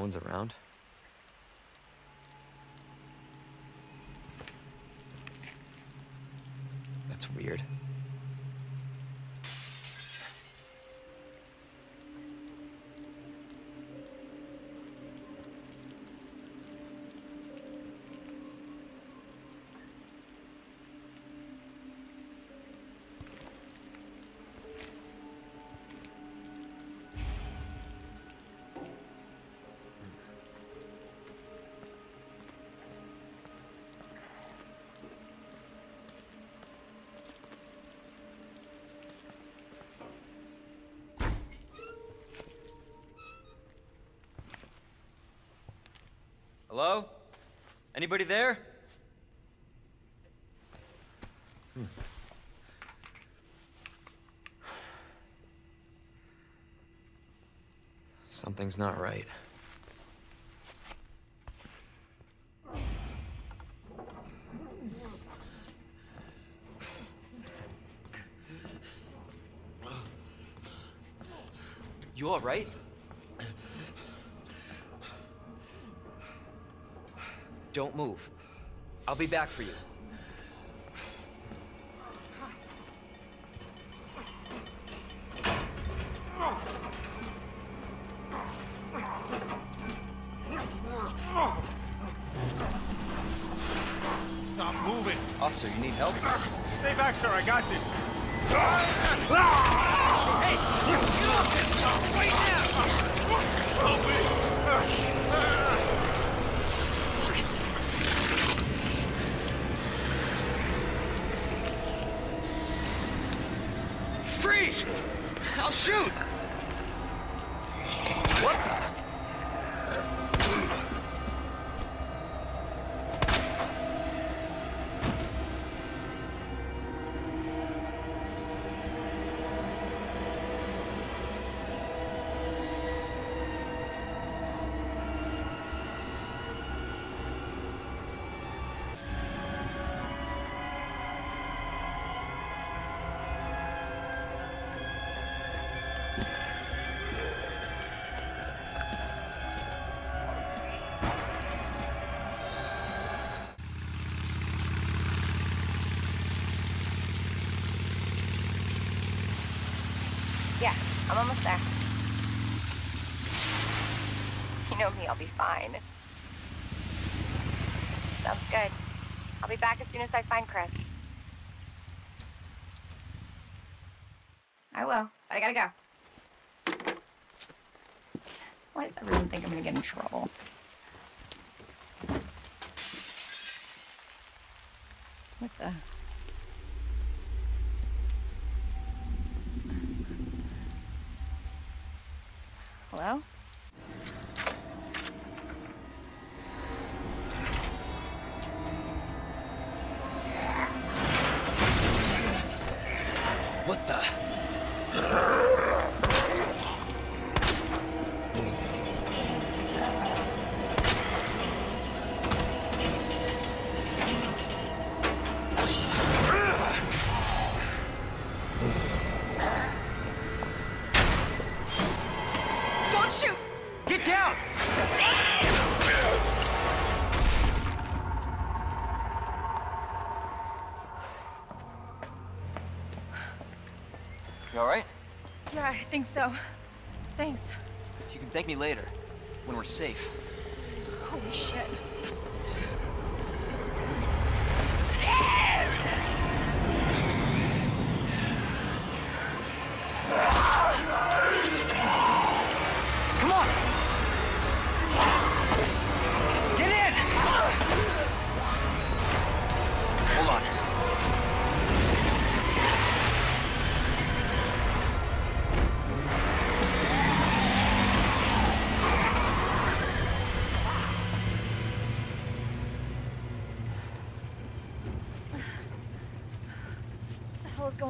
No around. Hello? Anybody there? Hmm. Something's not right. You all right? Don't move. I'll be back for you. Stop moving. Officer, you need help? Stay back, sir. I got this. Freeze! I'll shoot! Back as soon as I find Chris. I think so. Thanks. You can thank me later, when we're safe.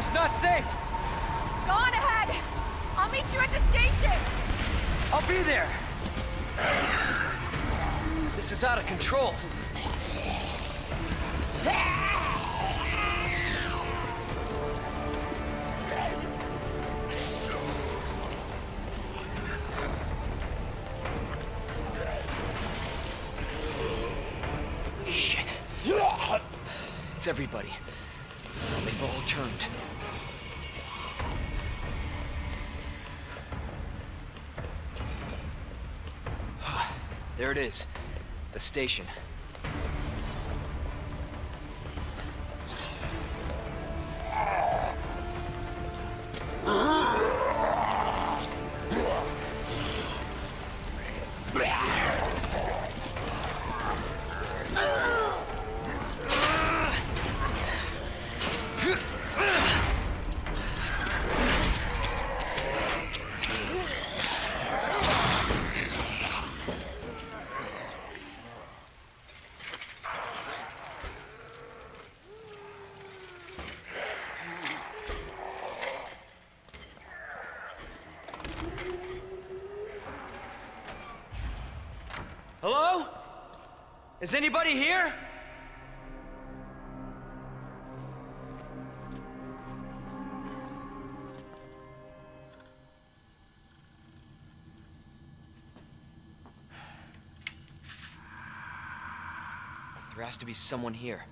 It's not safe. Go on ahead! I'll meet you at the station! I'll be there. This is out of control. It is. The station. Is anybody here? There has to be someone here.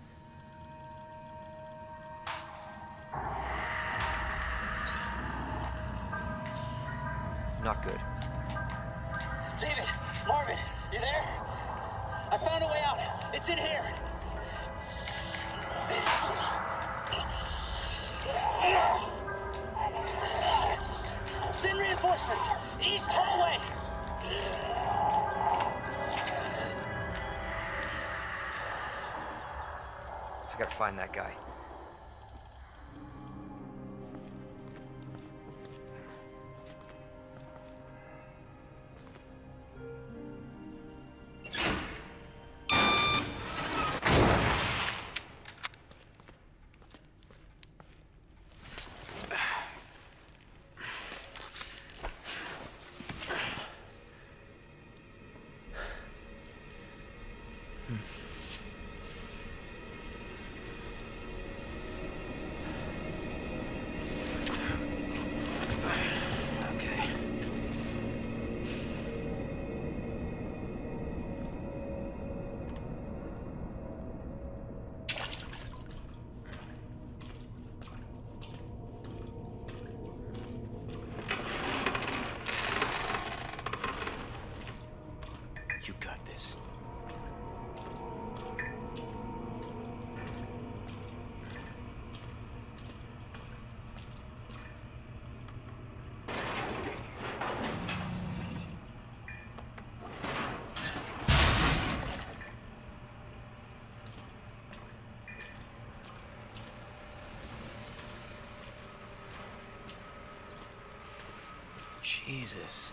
Jesus.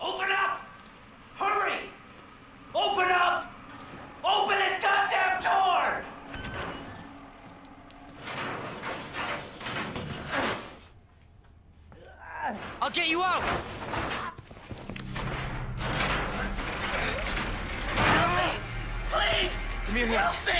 Open up! Hurry! Open up! Open this goddamn door! I'll get you out! Please! Give me me your hand.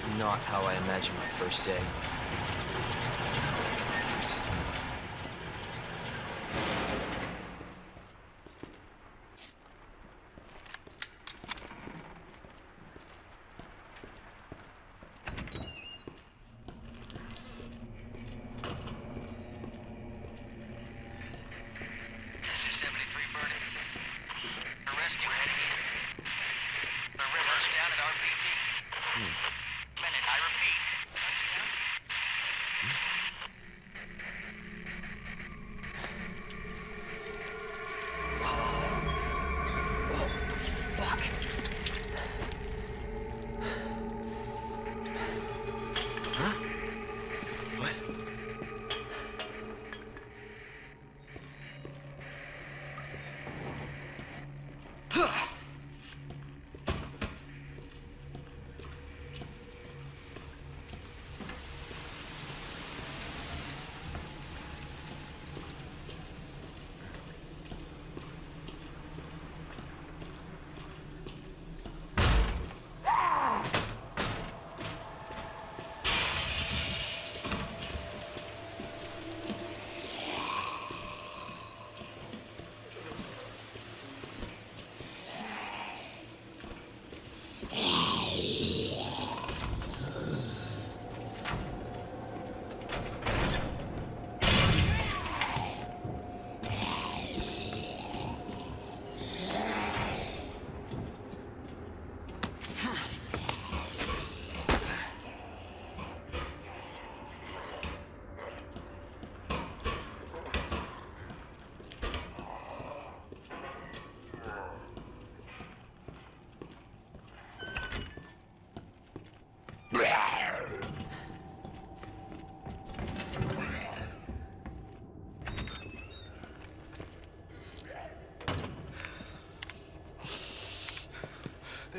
not how I imagined my first day.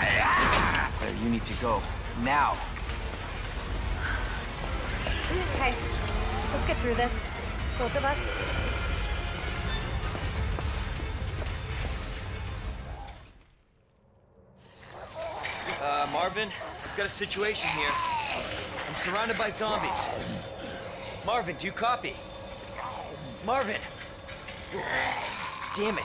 Claire, you need to go. Now! Okay, let's get through this. Both of us. Uh, Marvin, I've got a situation here. I'm surrounded by zombies. Marvin, do you copy? Marvin! Damn it.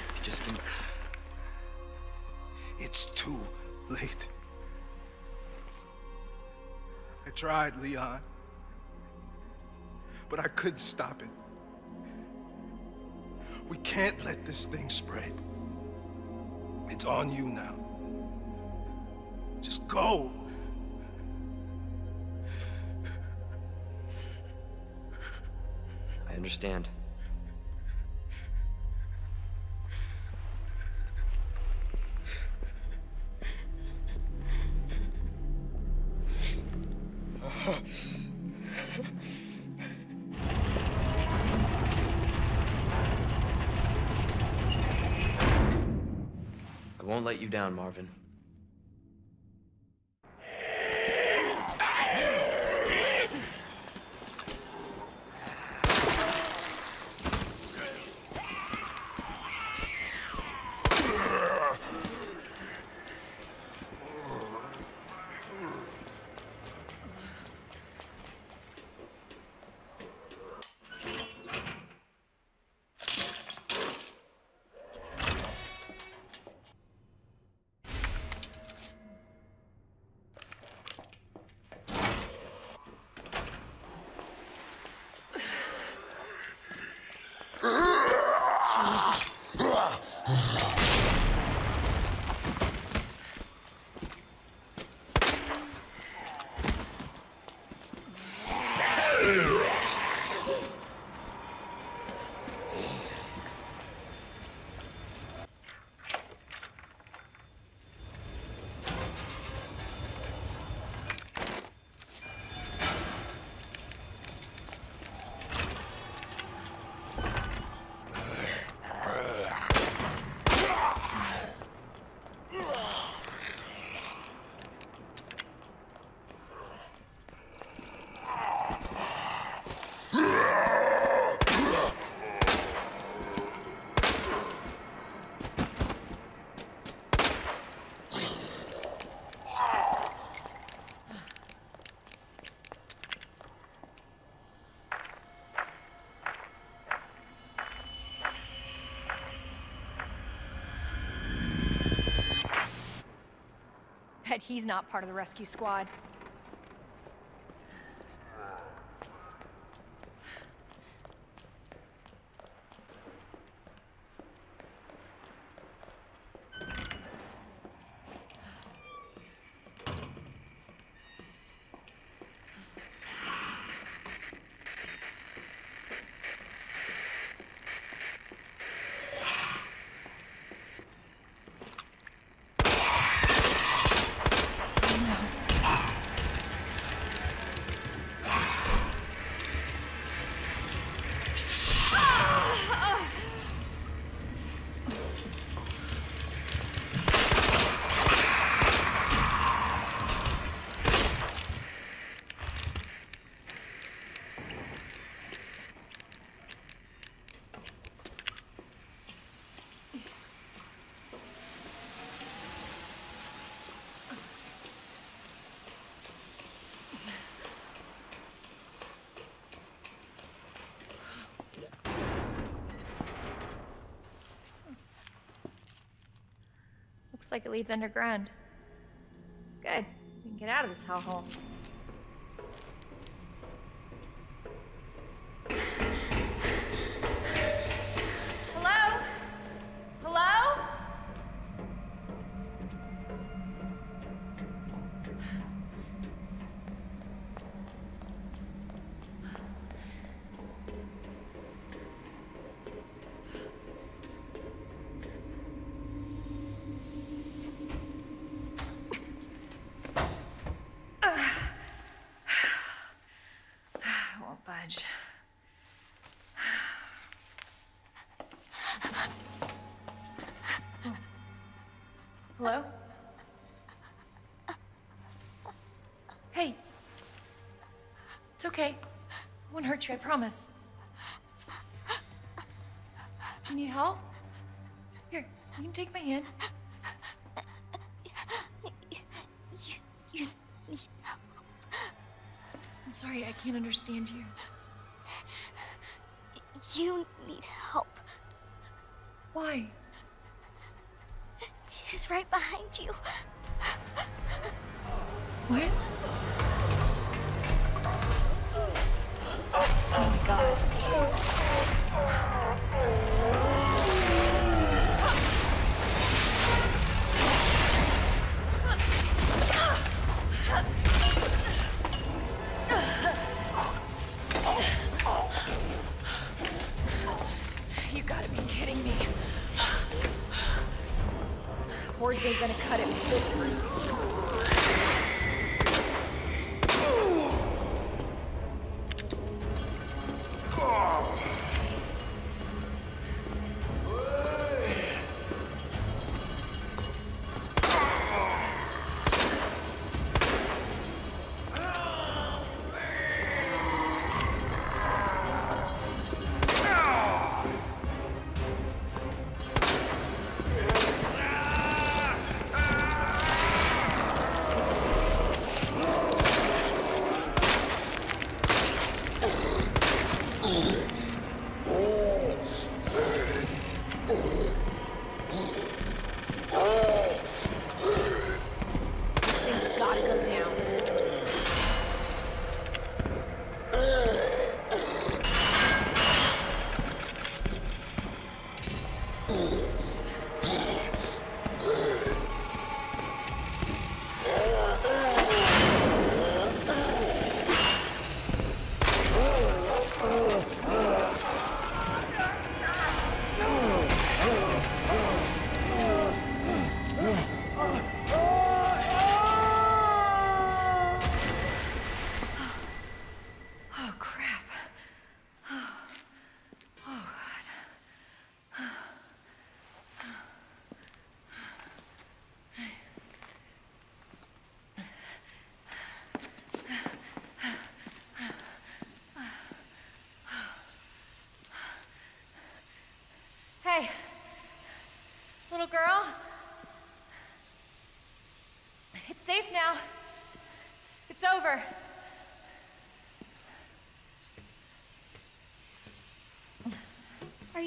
Just can. It's too late. I tried, Leon. But I couldn't stop it. We can't let this thing spread. It's on you now. Just go. I understand. I won't let you down, Marvin. He's not part of the rescue squad. Looks like it leads underground. Good. We can get out of this hellhole. I promise. Do you need help? Here, you can take my hand. I'm sorry, I can't understand. You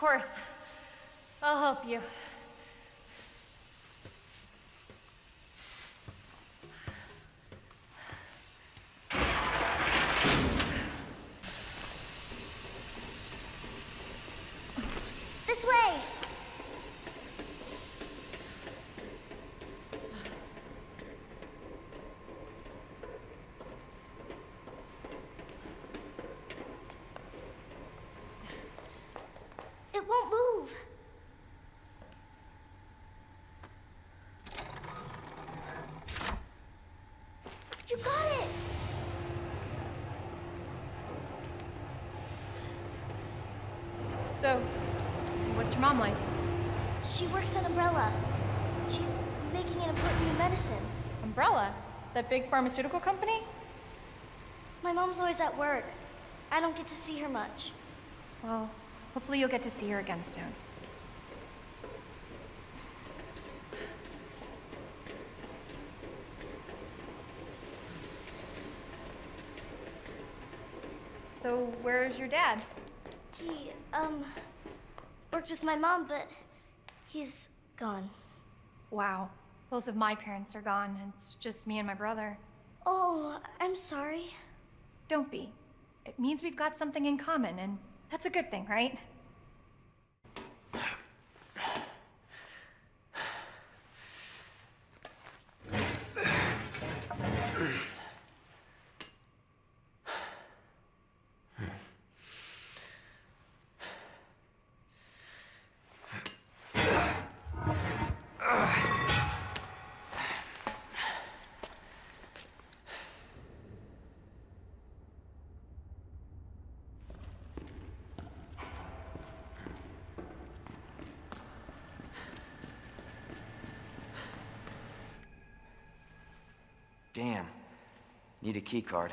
Course. I'll help you. This way! It won't move. You got it! So, what's your mom like? She works at Umbrella. She's making an important new medicine. Umbrella? That big pharmaceutical company? My mom's always at work. I don't get to see her much. Well, hopefully you'll get to see her again soon. So, where's your dad? He, um, worked with my mom, but he's gone. Wow. Both of my parents are gone. It's just me and my brother. Oh, I'm sorry. Don't be. It means we've got something in common, and that's a good thing, right? Damn. Need a key card.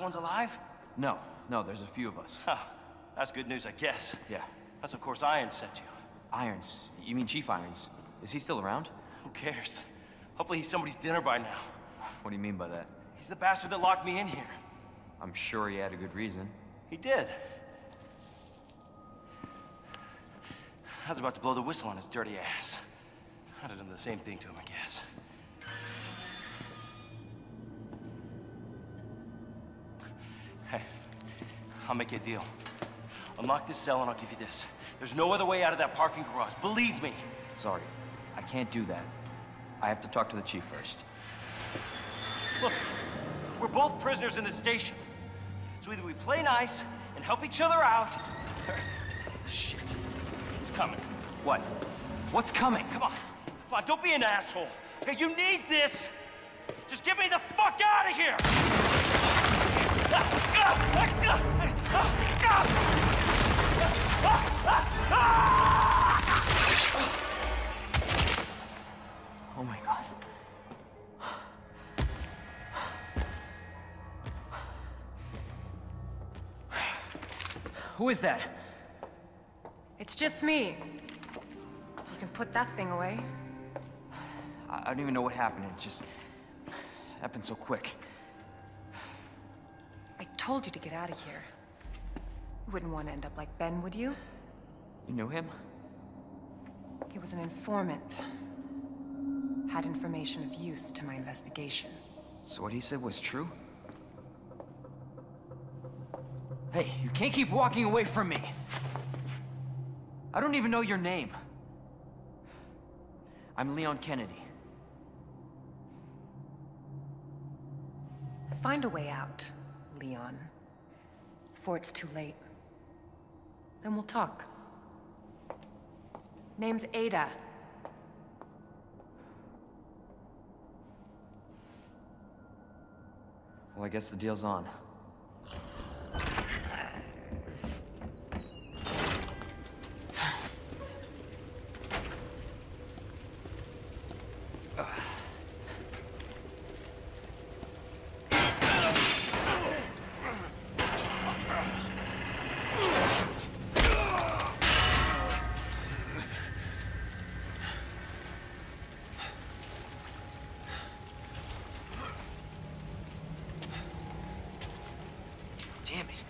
Last ones alive? No, no, there's a few of us. Huh. That's good news, I guess. Yeah. That's of course Iron sent you. Irons. You mean Chief Irons? Is he still around? Who cares? Hopefully he's somebody's dinner by now. What do you mean by that? He's the bastard that locked me in here. I'm sure he had a good reason. He did. I was about to blow the whistle on his dirty ass. I'd have done the same thing to him, I guess. I'll make you a deal. Unlock this cell and I'll give you this. There's no other way out of that parking garage. Believe me. Sorry, I can't do that. I have to talk to the chief first. Look, we're both prisoners in this station. So either we play nice and help each other out, or... Shit. It's coming. What? What's coming? Come on. Come on, don't be an asshole. Okay, you need this. Just get me the fuck out of here! Ah, ah, ah, Oh my god. Who is that? It's just me. So we can put that thing away. I, I don't even know what happened. It just happened so quick. I told you to get out of here. You wouldn't want to end up like Ben, would you? You knew him? He was an informant. Had information of use to my investigation. So what he said was true? Hey, you can't keep walking away from me. I don't even know your name. I'm Leon Kennedy. Find a way out, Leon. Before it's too late. Then we'll talk. Name's Ada. Well, I guess the deal's on. Damn it.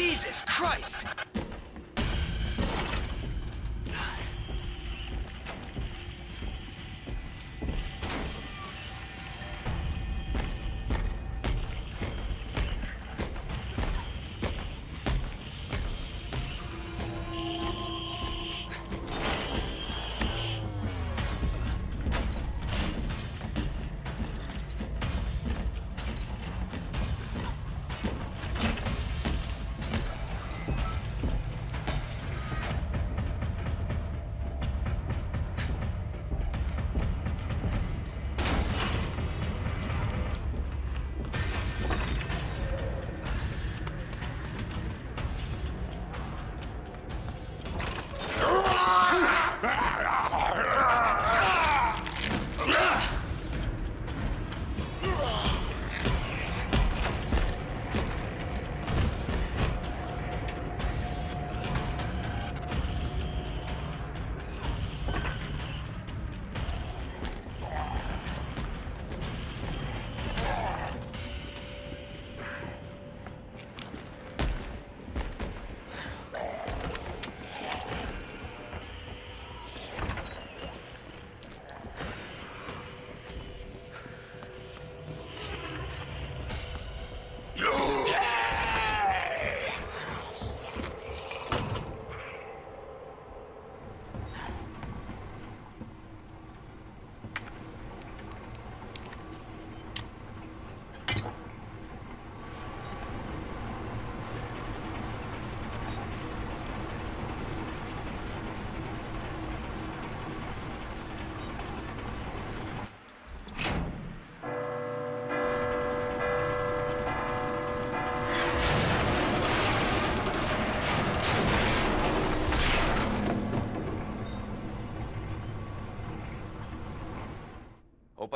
Jesus Christ!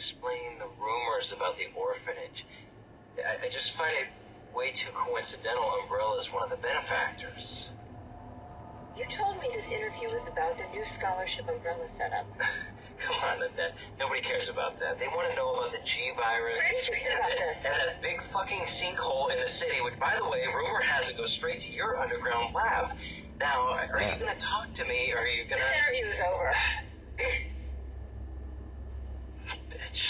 explain the rumors about the orphanage. I, I just find it way too coincidental Umbrella's one of the benefactors. You told me this interview was about the new scholarship umbrella setup. Come on, Annette. Nobody cares about that. They want to know about the G virus. Where did you hear about and, this? And that big fucking sinkhole in the city, which, by the way, rumor has it goes straight to your underground lab. Now, are you going to talk to me, or are you going to... This interview's over. Bitch.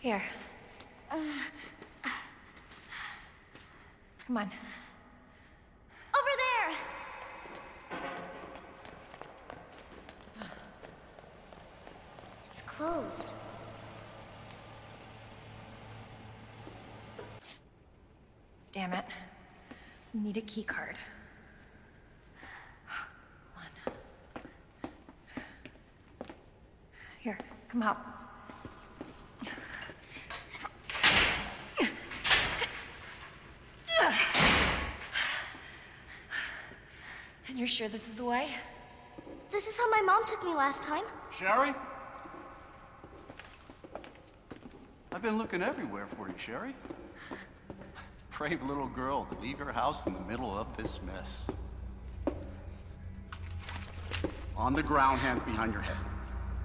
Here. Come on. Over there! It's closed. Damn it. We need a key card. Hold on. Here, come out. And you're sure this is the way? This is how my mom took me last time. Sherry? I've been looking everywhere for you, Sherry. Brave little girl to leave your house in the middle of this mess. On the ground, hands behind your head.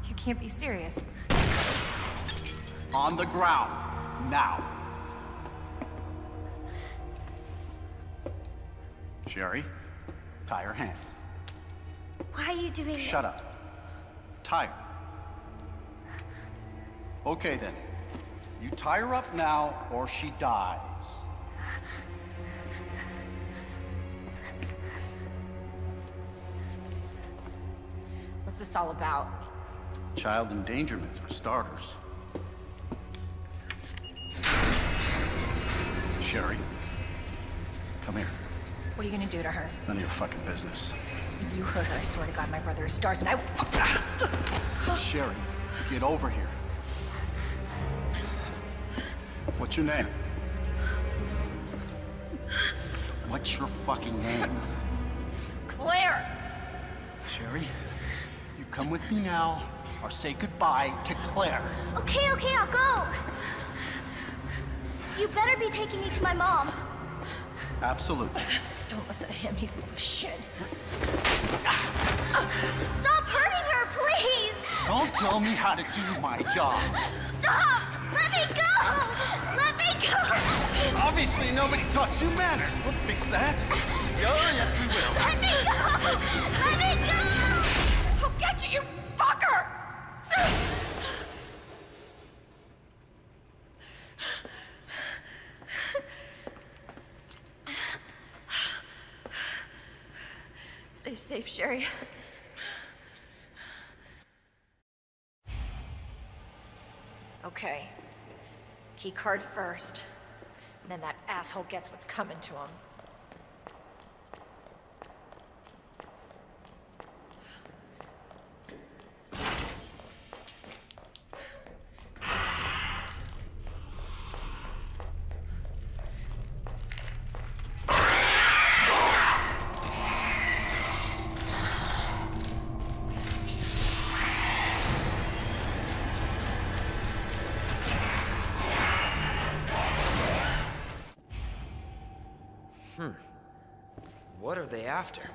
You can't be serious. On the ground, now. Sherry, tie her hands. Why are you doing this? Shut this? up. Tie her. Okay then. You tie her up now, or she dies. What's this all about? Child endangerment, for starters. Sherry, come here. What are you gonna do to her? None of your fucking business. You hurt her, I swear to God, my brother is S.T.A.R.S. and I. Sherry, get over here. What's your name? What's your fucking name? Claire! Sherry, come with me now, or say goodbye to Claire. Okay, okay, I'll go. You better be taking me to my mom. Absolutely. Don't listen to him, he's full of shit. Stop hurting her, please! Don't tell me how to do my job. Stop! Let me go! Let me go! Obviously, nobody taught you manners. We'll fix that. Oh, yes, we will. Let me go! Let me go! I'll get you, you fucker! Stay safe, Sherry. Okay. Key card first. And then that asshole gets what's coming to him. After?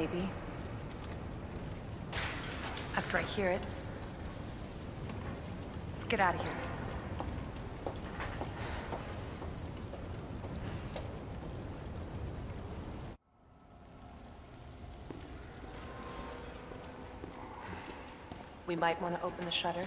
Maybe. After I hear it. Let's get out of here. We might want to open the shutter.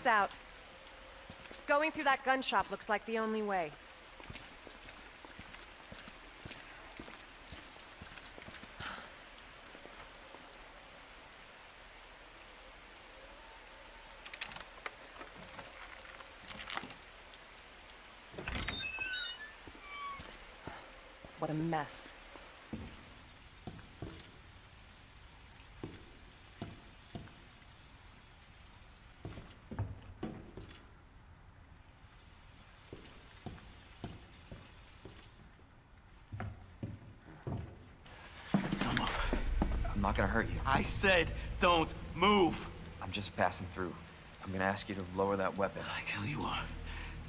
Road's out. Going through that gun shop looks like the only way. What a mess. I'm not gonna hurt you. I said don't move. I'm just passing through. I'm gonna ask you to lower that weapon. Like hell you are.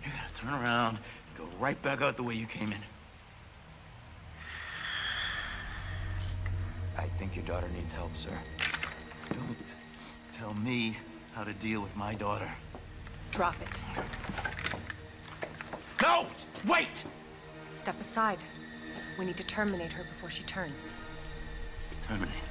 You're gonna turn around and go right back out the way you came in. I think your daughter needs help, sir. Don't tell me how to deal with my daughter. Drop it. No! Wait! Step aside. We need to terminate her before she turns. Terminate.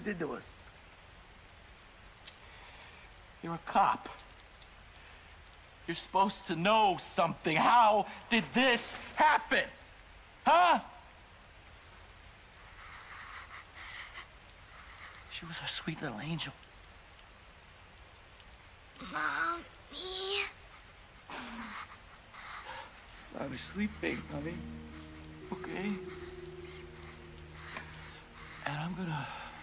did to us. You're a cop. You're supposed to know something. How did this happen? Huh? She was our sweet little angel. Mommy. I was sleeping, honey. Okay? And I'm gonna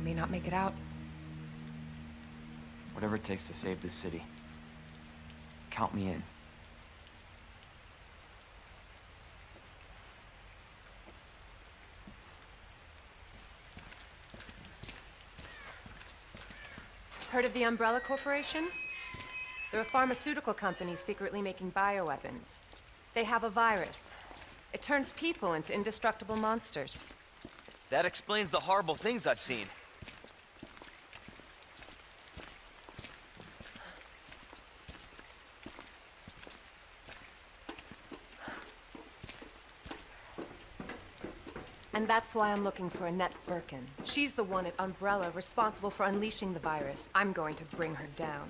We may not make it out. Whatever it takes to save this city. Count me in. Heard of the Umbrella Corporation? They're a pharmaceutical company secretly making bioweapons. They have a virus. It turns people into indestructible monsters. That explains the horrible things I've seen. That's why I'm looking for Annette Birkin. She's the one at Umbrella responsible for unleashing the virus. I'm going to bring her down.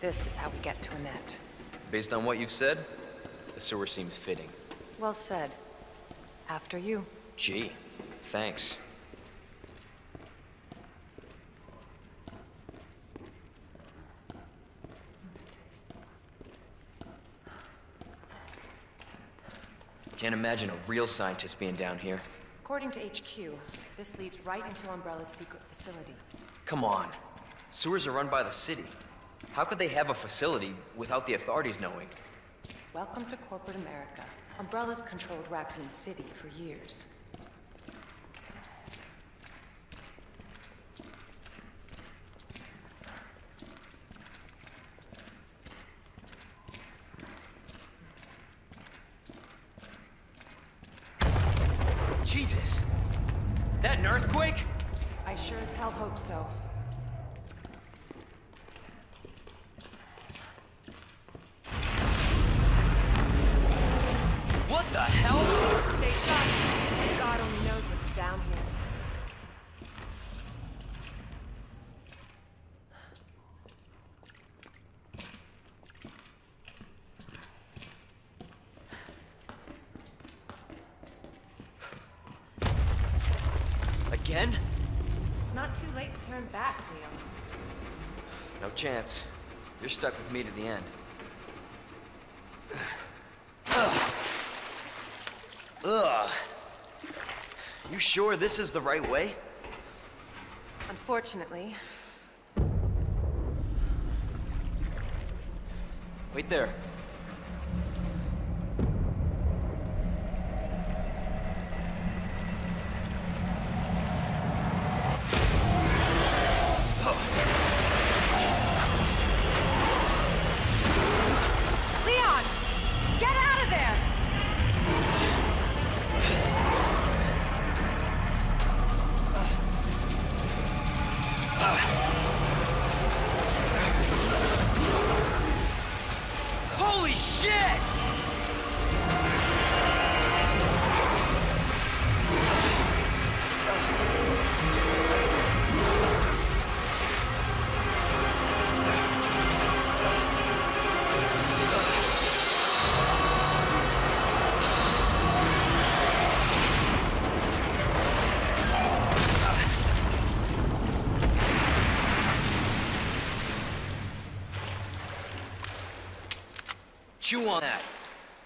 This is how we get to Annette. Based on what you've said, sewer seems fitting. Well said. After you. Gee, thanks. Can't imagine a real scientist being down here. According to HQ, this leads right into Umbrella's secret facility. Come on. Sewers are run by the city. How could they have a facility without the authorities knowing? Welcome to corporate America. Umbrella's controlled Raccoon City for years. Jesus! That an earthquake? I sure as hell hope so. What the hell? Stay sharp. God only knows what's down here. Again? It's not too late to turn back. No chance. You're stuck with me to the end. Ugh. Ugh. You sure this is the right way? Unfortunately, Wait there.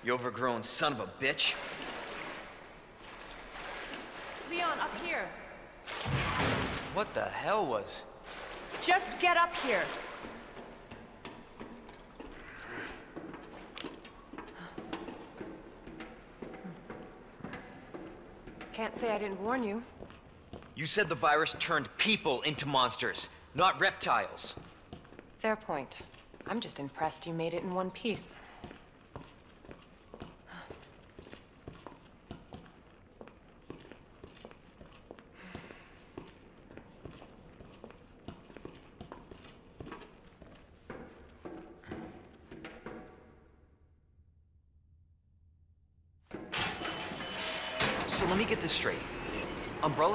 You overgrown son of a bitch. Leon, up here. What the hell was... Just get up here. Can't say I didn't warn you. You said the virus turned people into monsters, not reptiles. Fair point. I'm just impressed you made it in one piece.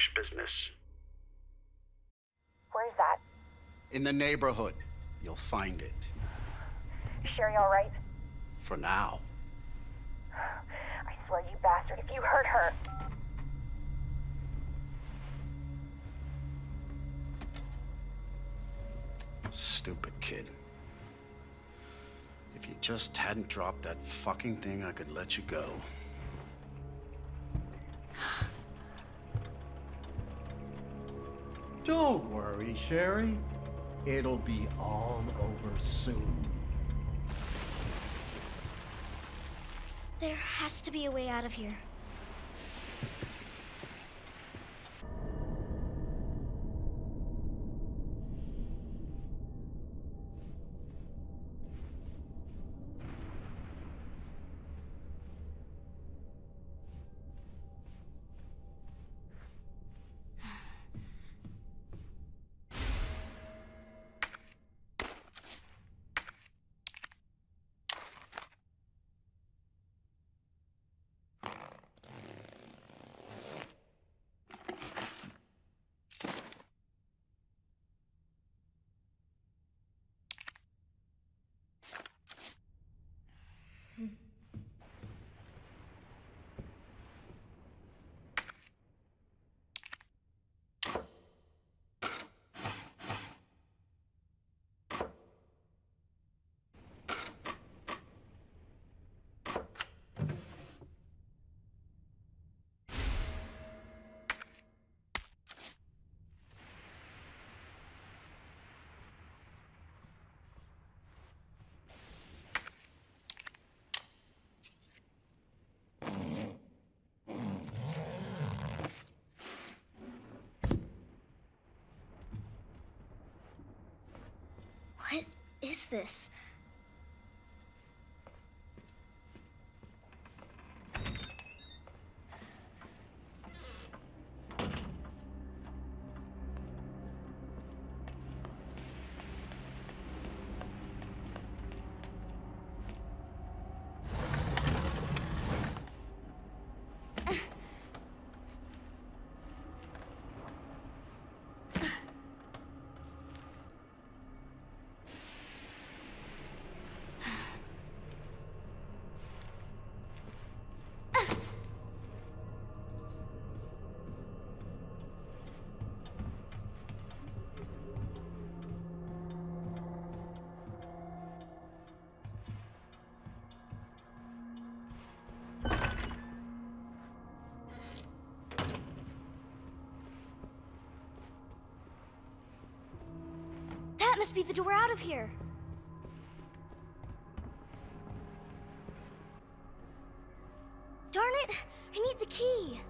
unfinished business. Where's that? In the neighborhood. You'll find it. Sherry all right? For now. I swear, you bastard, if you hurt her. Stupid kid. If you just hadn't dropped that fucking thing, I could let you go. Don't worry, Sherry. It'll be all over soon. There has to be a way out of here. Is this? Must be the door out of here. Darn it! I need the key.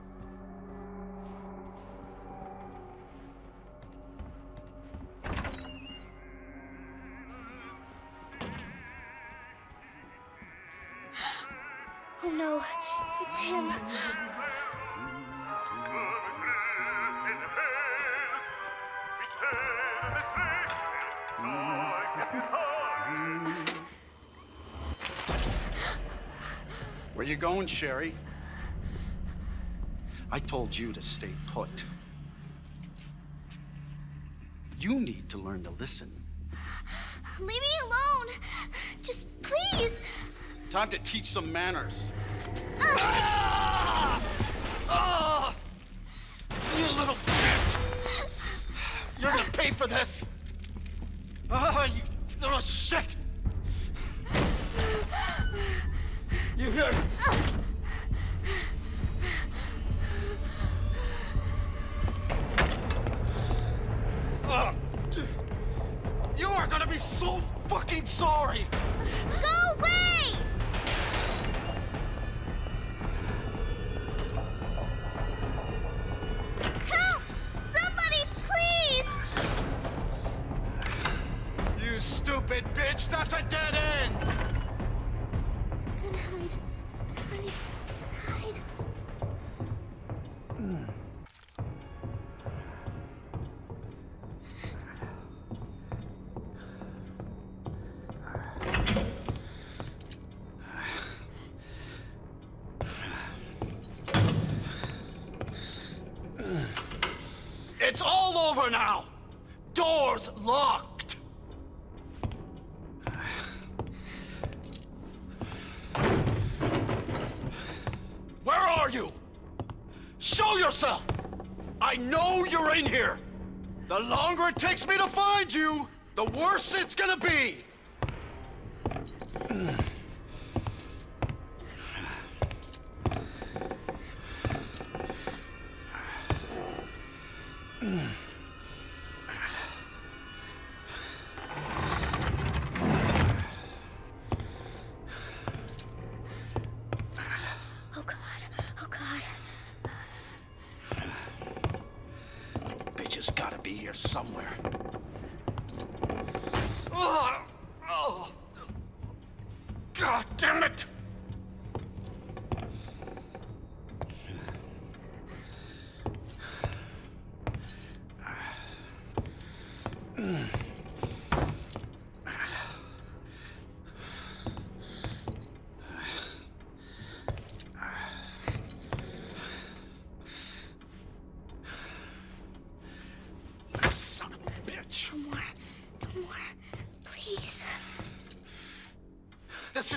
Going, Sherry? I told you to stay put. You need to learn to listen. Leave me alone. Just please. Time to teach some manners. Ah! Ah! You little bitch! You're gonna pay for this! Ah, you little shit!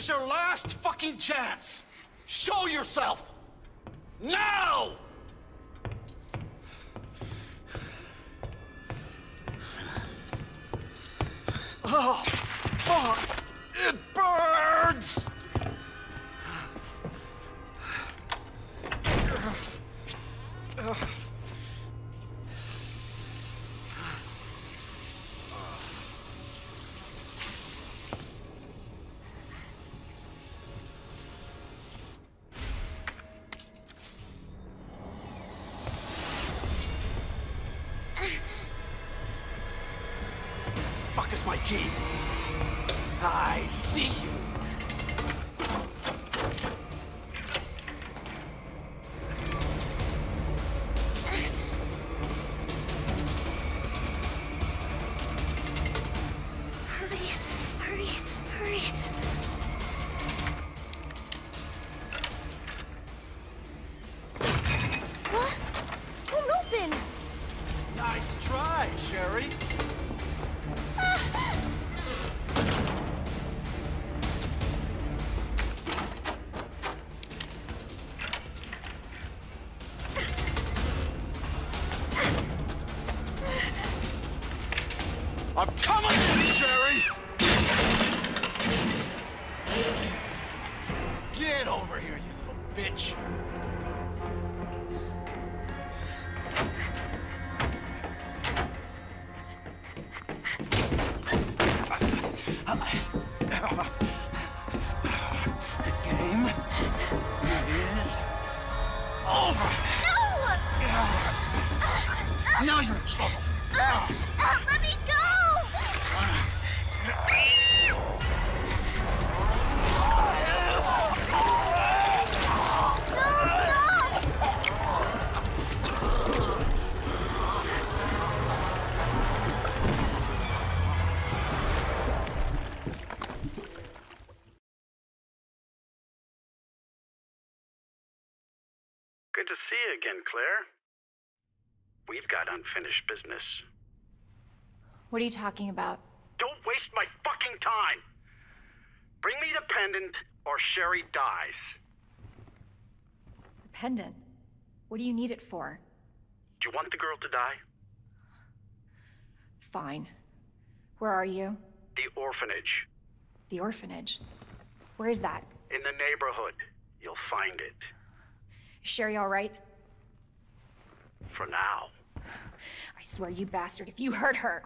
Is your last fucking chance! Show yourself! Try, again, Claire. We've got unfinished business. What are you talking about? Don't waste my fucking time! Bring me the pendant, or Sherry dies. The pendant? What do you need it for? Do you want the girl to die? Fine. Where are you? The orphanage. The orphanage. Where is that? In the neighborhood. You'll find it. Is Sherry all right? For now. I swear, you bastard, if you hurt her.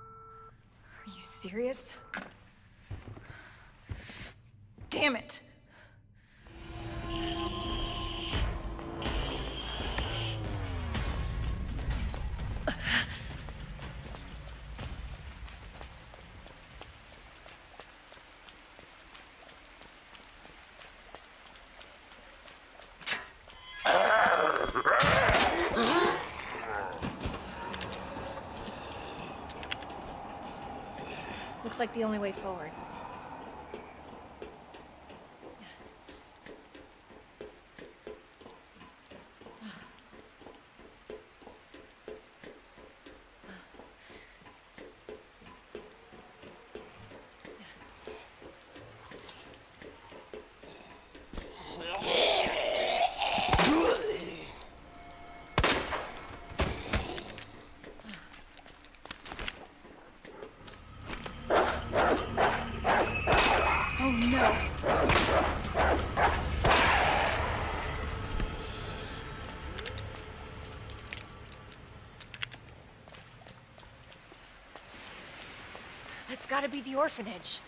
Are you serious? Damn it. The only way forward. gotta be the orphanage.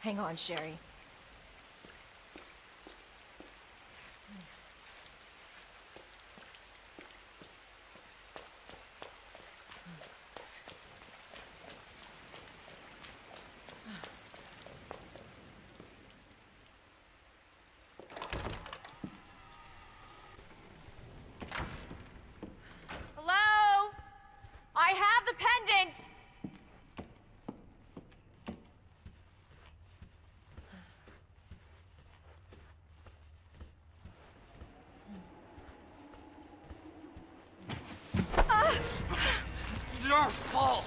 Hang on, Sherry. Hello? I have the pendant! Your fault.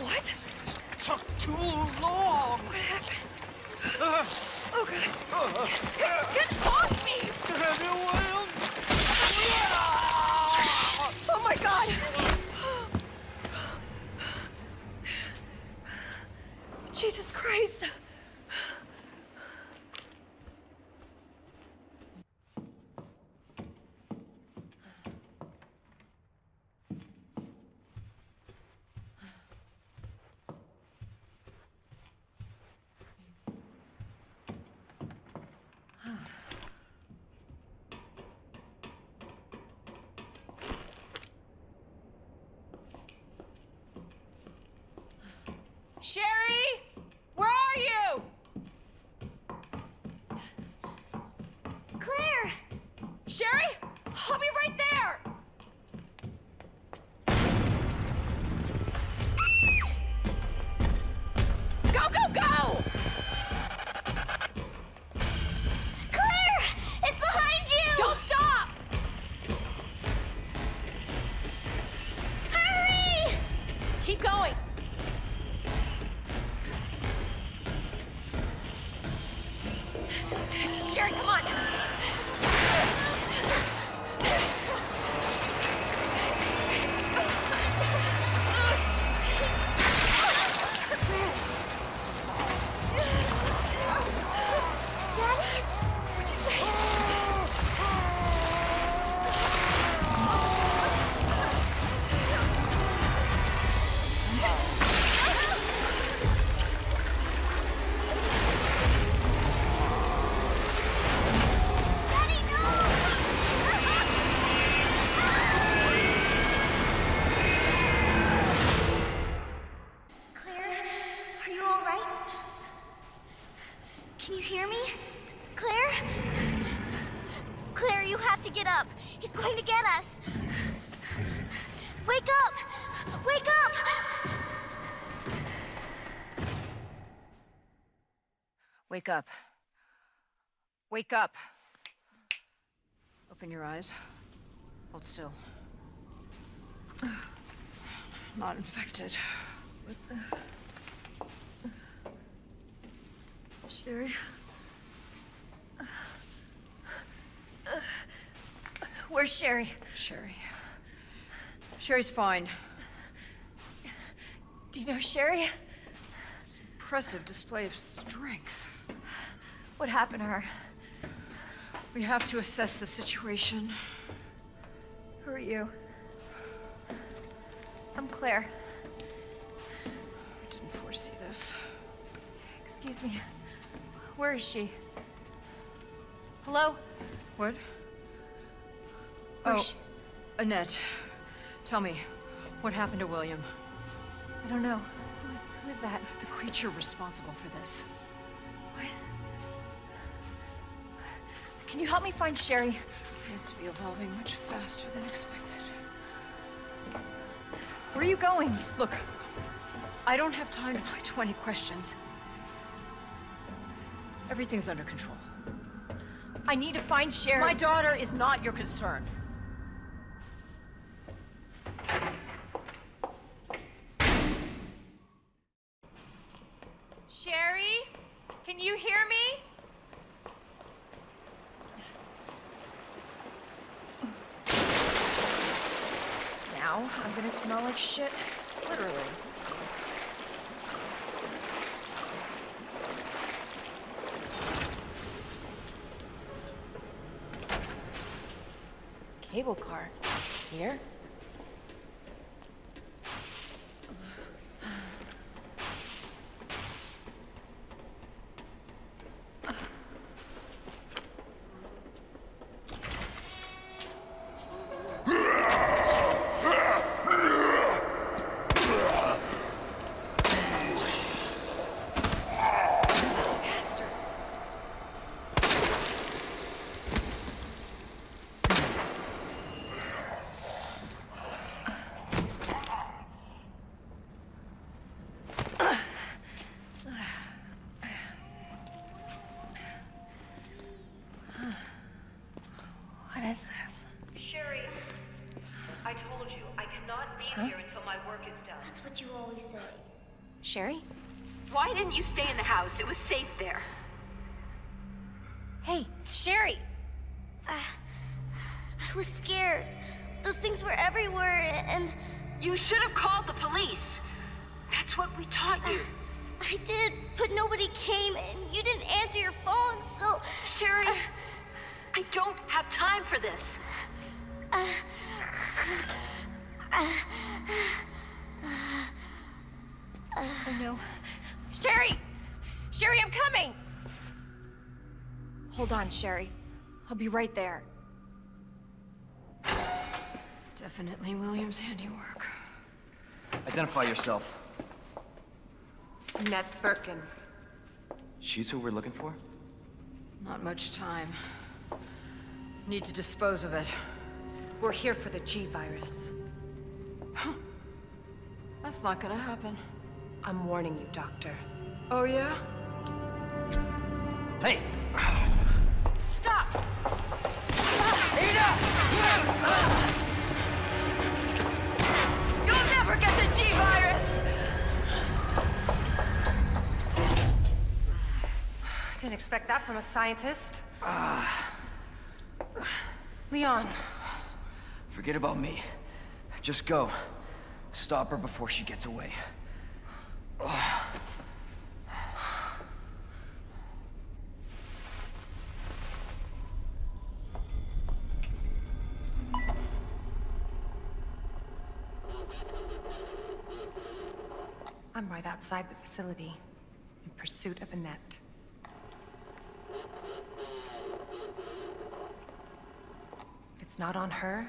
What? Took too long. What happened? Uh, Oh, God. Get off me! Oh, my God! Jesus Christ! Sherry? Wake up. Open your eyes. Hold still. Not infected. What the... Sherry? Where's Sherry? Sherry. Sherry's fine. Do you know Sherry? It's an impressive display of strength. What happened to her? We have to assess the situation. Who are you? I'm Claire. I didn't foresee this. Excuse me. Where is she? Hello? What? Where's oh? Annette. Tell me, what happened to William? I don't know. Who's who's that? The creature responsible for this. Can you help me find Sherry? Seems to be evolving much faster than expected. Where are you going? Look, I don't have time to play 20 questions. Everything's under control. I need to find Sherry. My daughter is not your concern. Sherry? Can you hear me? now, I'm gonna smell like shit, literally. Cable car. Here? Huh? here until my work is done. That's what you always say. Sherry? Why didn't you stay in the house? It was safe there. Hey, Sherry! Uh, I was scared. Those things were everywhere, and You should have called the police. That's what we taught you. Uh, I did, but nobody came, and you didn't answer your phone, so. Sherry, uh, I don't have time for this. Oh no. Sherry! Sherry, I'm coming! Hold on, Sherry. I'll be right there. Definitely William's handiwork. Identify yourself. Annette Birkin. She's who we're looking for? Not much time. Need to dispose of it. We're here for the G-Virus. That's not gonna happen. I'm warning you, Doctor. Oh, yeah? Hey! Stop! You'll never get the G-Virus! Didn't expect that from a scientist. Uh, Leon, Forget about me. Just go. Stop her before she gets away. I'm right outside the facility, in pursuit of Annette. If it's not on her,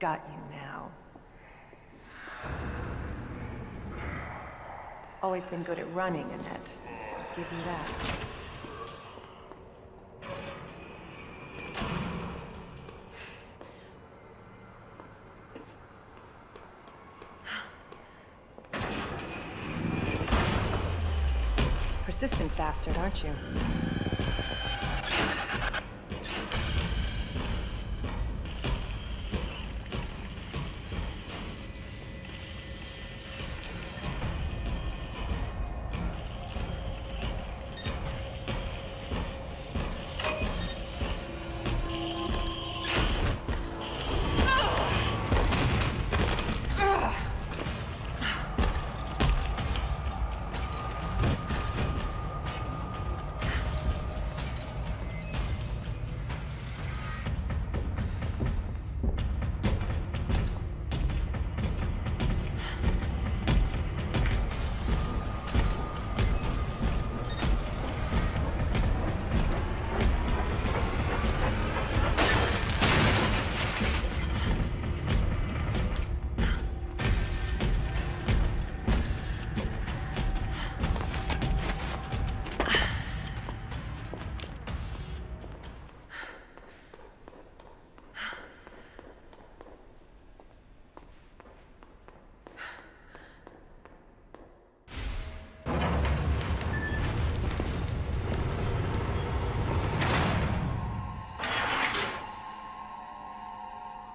Got you now. Always been good at running, Annette. I'll give you that. Persistent bastard, aren't you?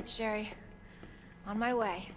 Right, Sherry. On my way.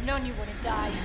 Have known you wouldn't die.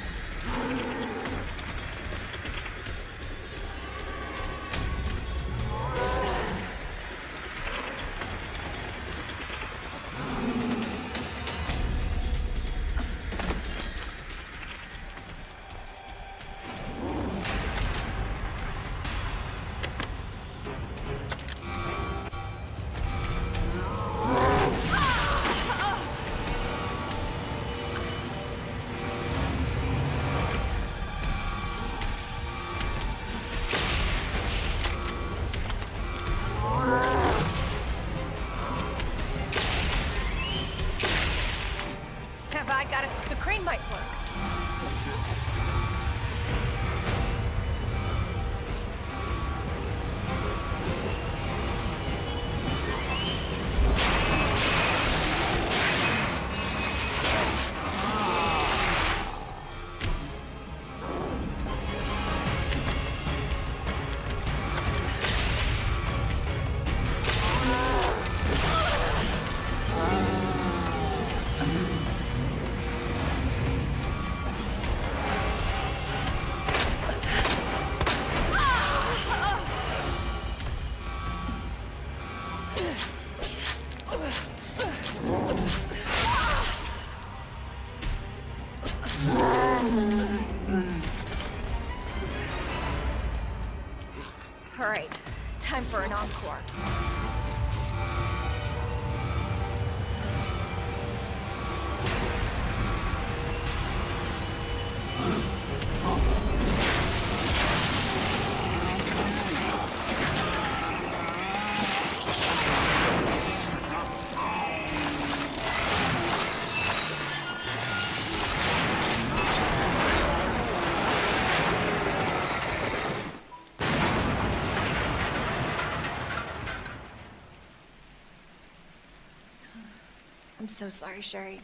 I'm so sorry, Sherry.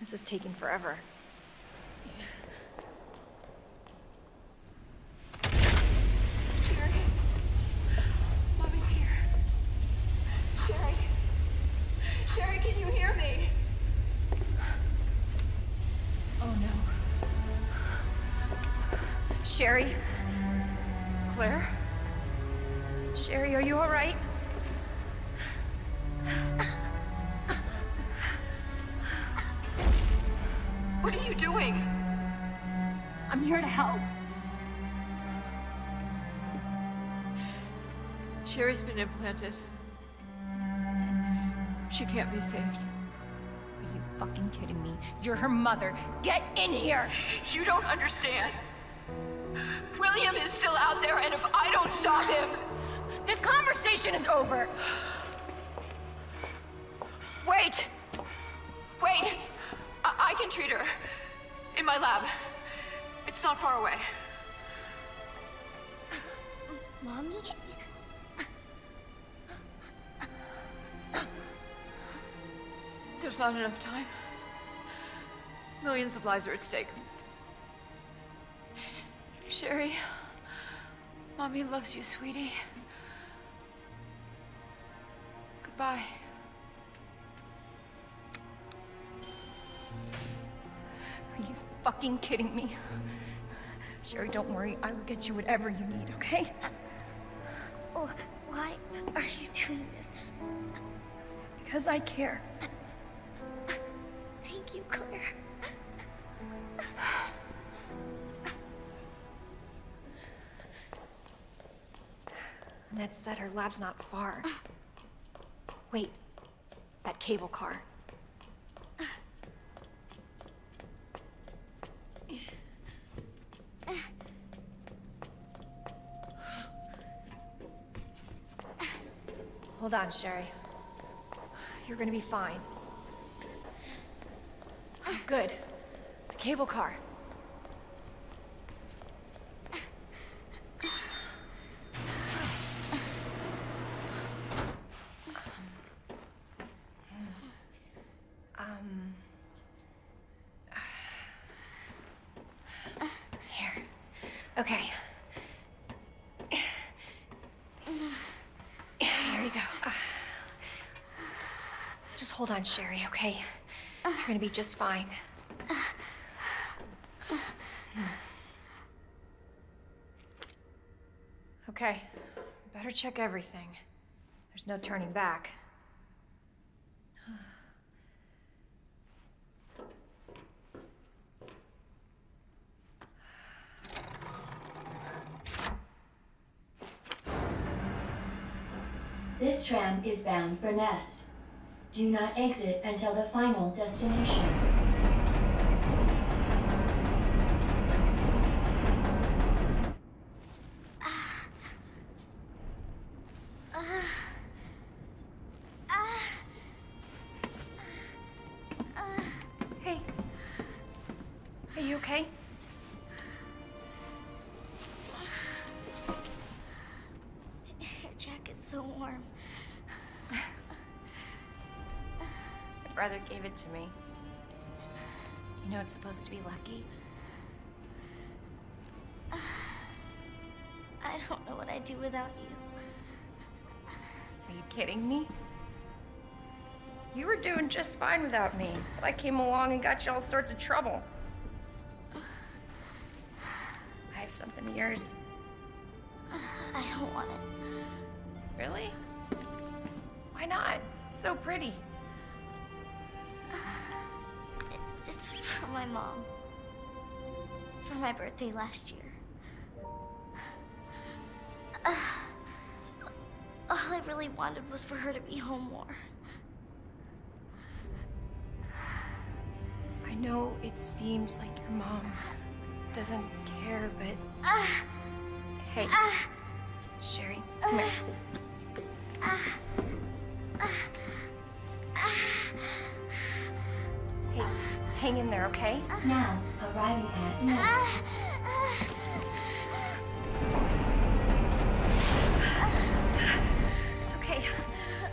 This is taking forever. Sherry's implanted. She can't be saved. Are you fucking kidding me? You're her mother. Get in here! You don't understand. William is still out there, and if I don't stop him... This conversation is over! Wait! Wait! I, I can treat her. In my lab. It's not far away. Mommy? There's not enough time. Millions of lives are at stake. Sherry, Mommy loves you, sweetie. Goodbye. Are you fucking kidding me? Sherry, don't worry. I will get you whatever you need, okay? Oh, why are you doing this? Because I care. Thank you, Claire. Annette said her lab's not far. Wait, that cable car. Hold on, Sherry. You're gonna be fine. Good. The cable car. Um. Here. Okay. Here you go. Just hold on, Sherry, okay? You're gonna be just fine. Okay. Better check everything. There's no turning back. This tram is bound for Nest. Do not exit until the final destination. Supposed to be lucky? I don't know what I'd do without you. Are you kidding me? You were doing just fine without me, so I came along and got you all sorts of trouble. I have something of yours. I don't want it. Really? Why not? It's so pretty. It's for my mom. For my birthday last year. Uh, all I really wanted was for her to be home more. I know it seems like your mom doesn't care, but. hey. Sherry, come here. Hang in there, okay? Now, arriving at uh, Nest. Uh, uh, it's okay.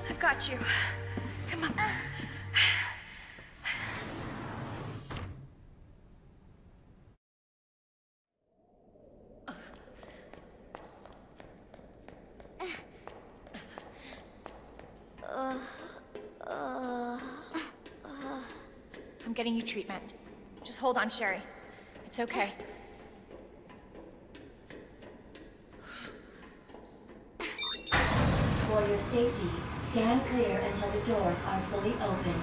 I've got you. Come on. Hold on, Sherry. It's okay. For your safety, stand clear until the doors are fully open.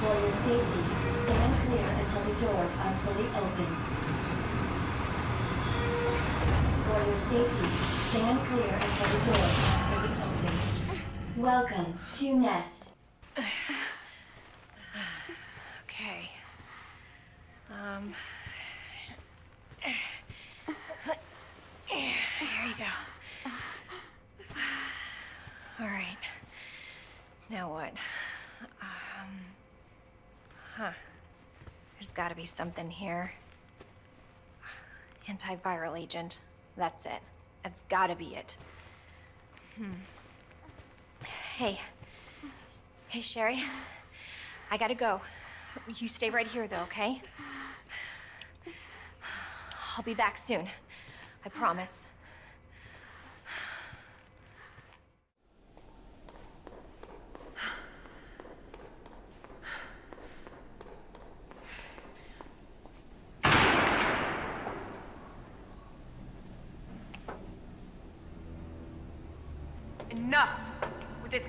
For your safety, stand clear until the doors are fully open. For your safety, stand clear until the doors are fully open. Welcome to Nest. Something here. Antiviral agent. That's it. That's gotta be it. Hmm. Hey. Hey, Sherry. I gotta go. You stay right here, though, okay? I'll be back soon. I promise. Enough with this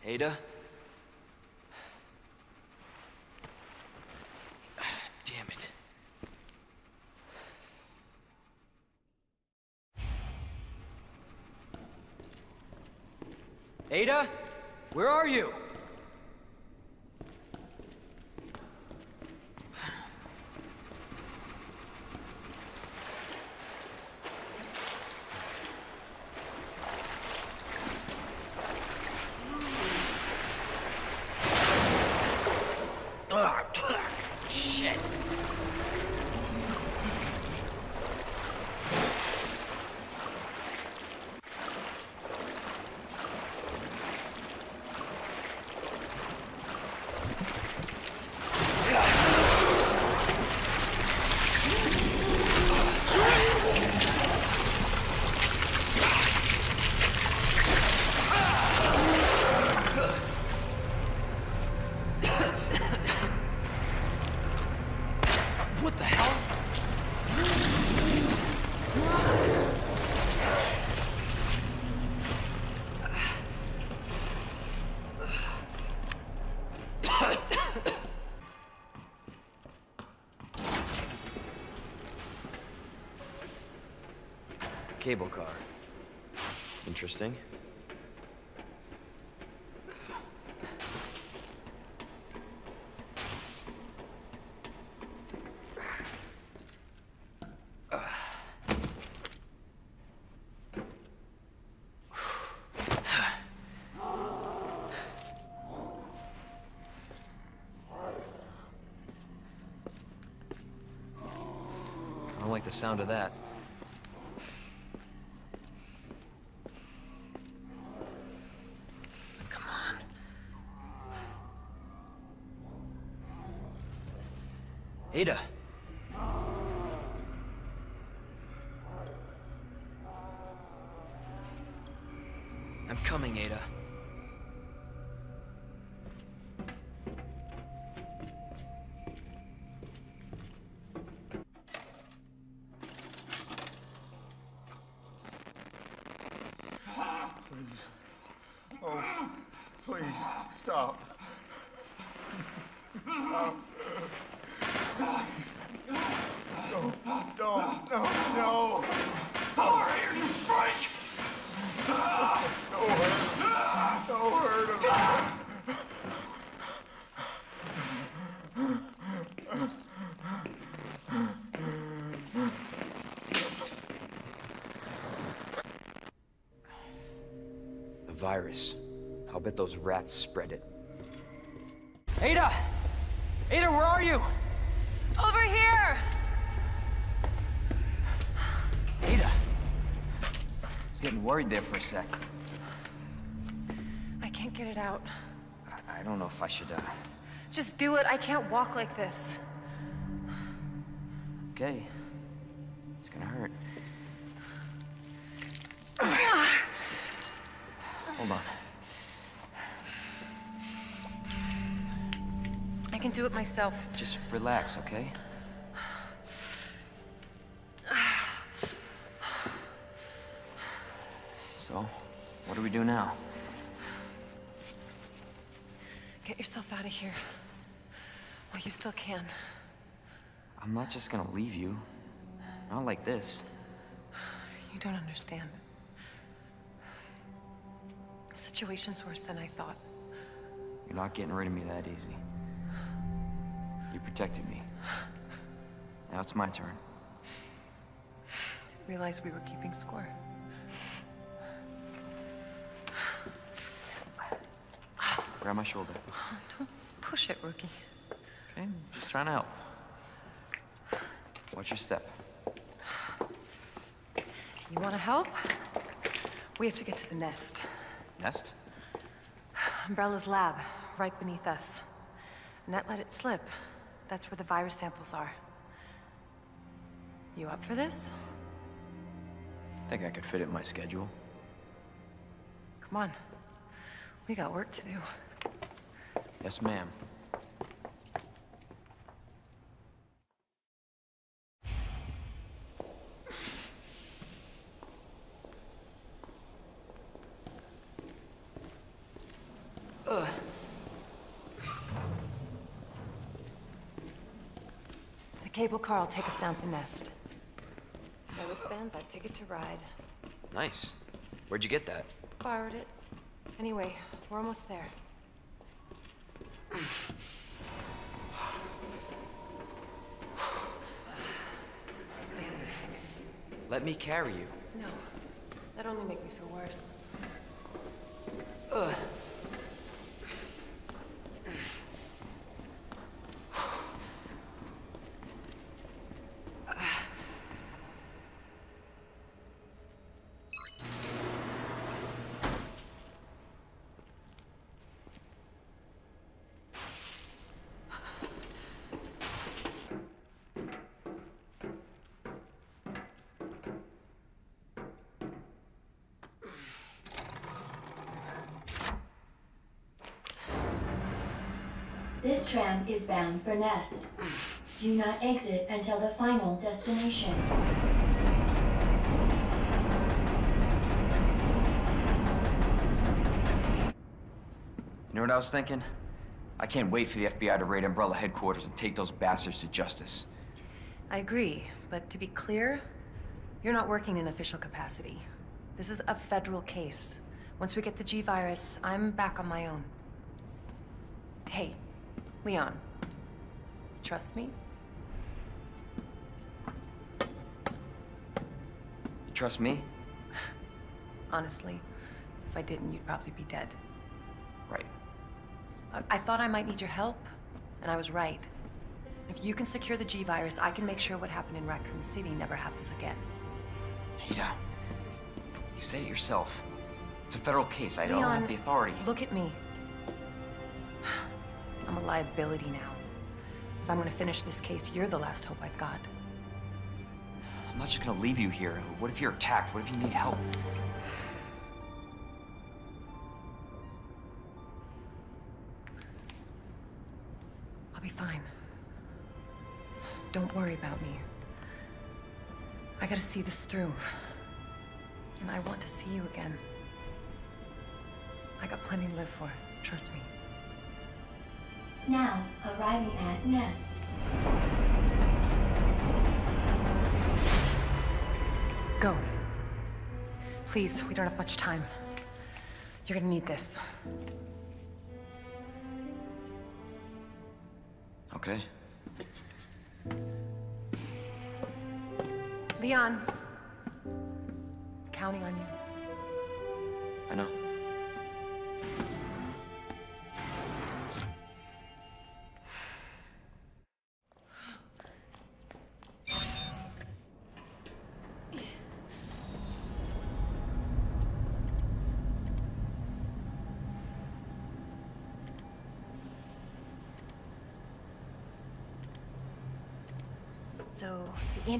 Ada? Damn it. Ada? Where are you? Ugh, Shit. What the hell? Cable car. Interesting. I don't like the sound of that. Virus. I'll bet those rats spread it. Ada! Ada, where are you? Over here! Ada! I was getting worried there for a sec. I can't get it out. I, I don't know if I should, uh... Just do it. I can't walk like this. Okay. It myself. Just relax, okay? So, what do we do now? Get yourself out of here. While you still can. I'm not just gonna leave you. Not like this. You don't understand. The situation's worse than I thought. You're not getting rid of me that easy. Protected me. Now it's my turn. Didn't realize we were keeping score. Grab my shoulder. Don't push it, rookie. Okay, just trying to help. Watch your step. You want to help? We have to get to the nest. Nest? Umbrella's lab, right beneath us. Annette let it slip. That's where the virus samples are. You up for this? Think I could fit it in my schedule. Come on. We got work to do. Yes, ma'am. Ugh. The cable car will take us down to Nest. My wristbands, our ticket to ride. Nice. Where'd you get that? Borrowed it. Anyway, we're almost there. Let me carry you. No. That only make me feel worse. Ugh. This tram is bound for Nest. Do not exit until the final destination. You know what I was thinking? I can't wait for the FBI to raid Umbrella headquarters and take those bastards to justice. I agree, but to be clear, you're not working in official capacity. This is a federal case. Once we get the G-Virus, I'm back on my own. Leon. Trust me? You trust me? Honestly, if I didn't, you'd probably be dead. Right. I, I thought I might need your help, and I was right. If you can secure the G-Virus, I can make sure what happened in Raccoon City never happens again. Ada, you said it yourself. It's a federal case. I don't have the authority. Look at me. Liability now. If I'm gonna finish this case, you're the last hope I've got. I'm not just gonna leave you here. What if you're attacked? What if you need help? I'll be fine. Don't worry about me. I gotta see this through. And I want to see you again. I got plenty to live for, trust me. Now, arriving at Nest. Go. Please, we don't have much time. You're gonna need this. Okay. Leon. Counting on you. I know.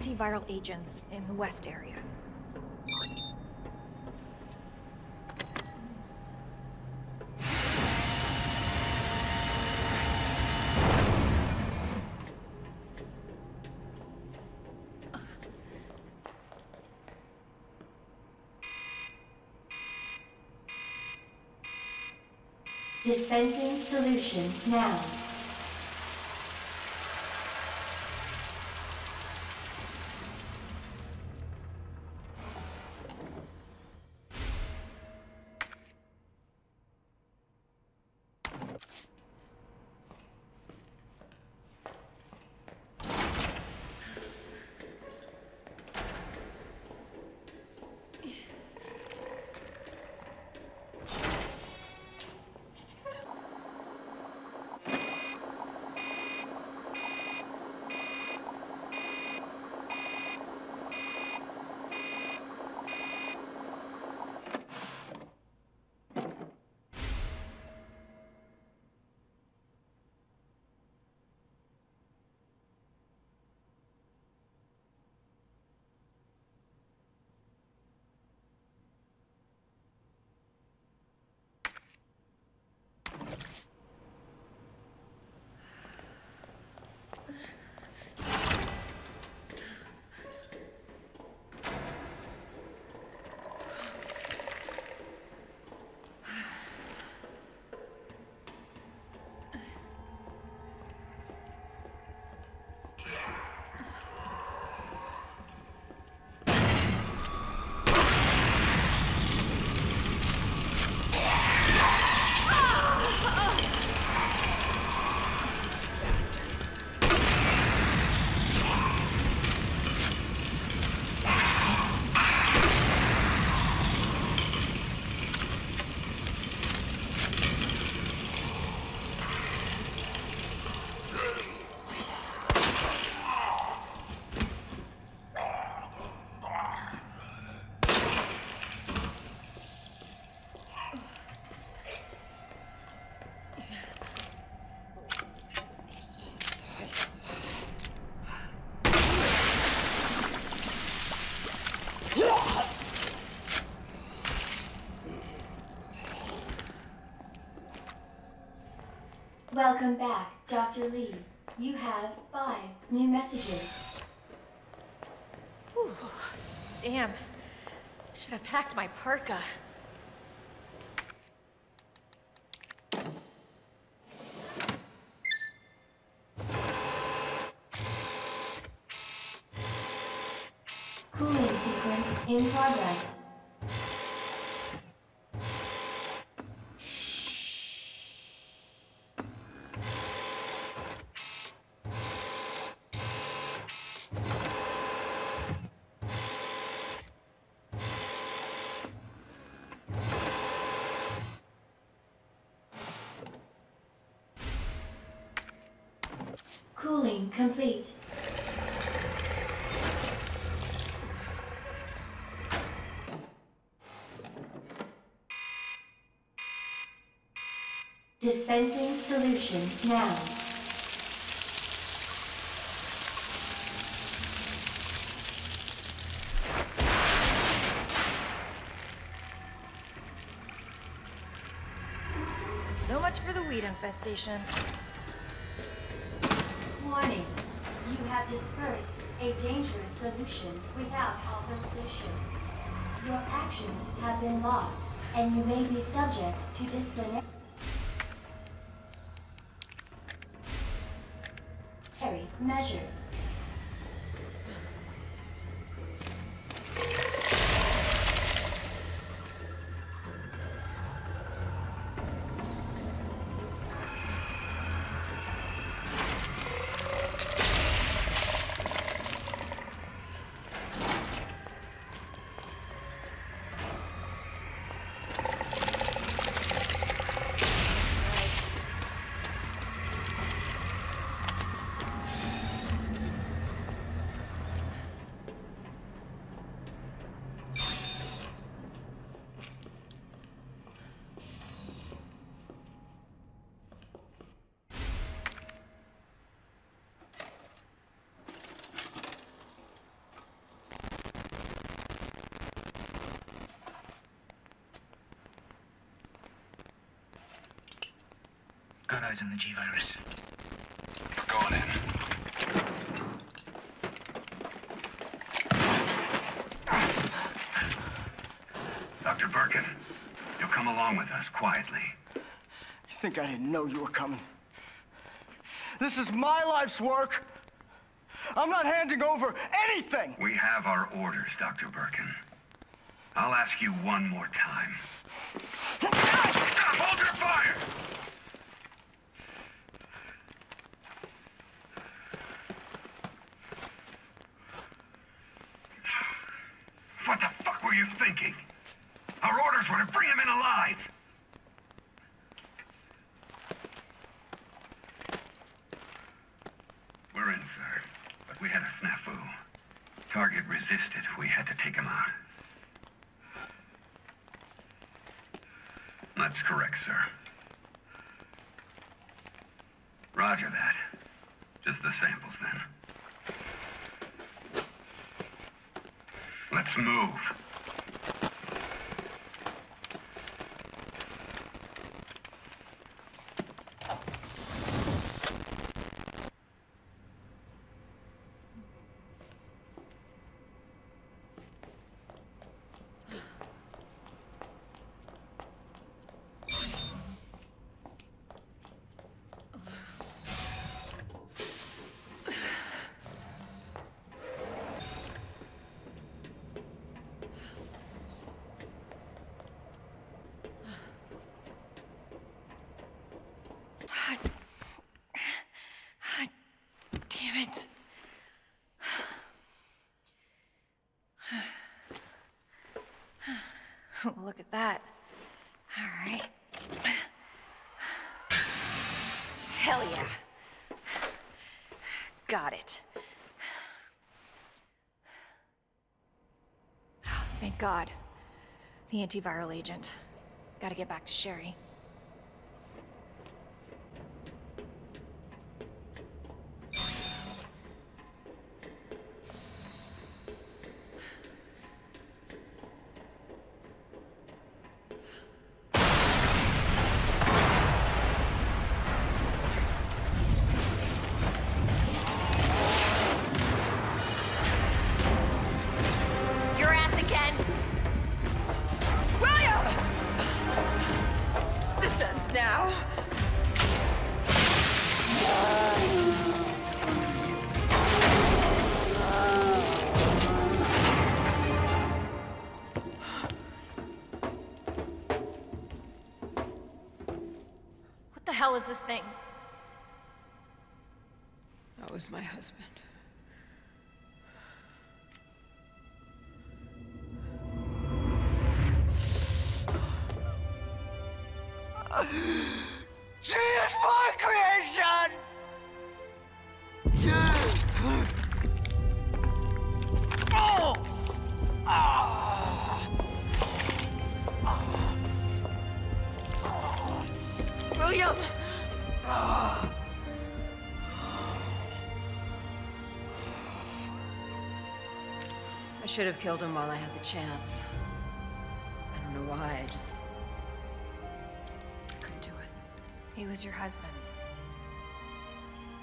Antiviral agents in the west area. Dispensing solution now. Welcome back, Dr. Lee. You have five new messages. Damn. Should have packed my parka. complete. Dispensing solution now. So much for the weed infestation. Have dispersed a dangerous solution without authorization. Your actions have been logged, and you may be subject to disciplinary Got eyes on the G-Virus. We're going in. Dr. Birkin, you'll come along with us quietly. You think I didn't know you were coming? This is my life's work. I'm not handing over anything. We have our orders, Dr. Birkin. I'll ask you one more time. Stop! Hold your fire! What the fuck were you thinking? Our orders were to bring him in alive. We're in, sir. But we had a snafu. Target resisted. We had to take him out. That's correct, sir. Roger that. Just the samples, then. Let's move. Damn it. Look at that. All right. Hell yeah. Got it. Oh, thank God. The antiviral agent. Gotta get back to Sherry. Should have killed him while I had the chance. I don't know why, I just... I couldn't do it. He was your husband.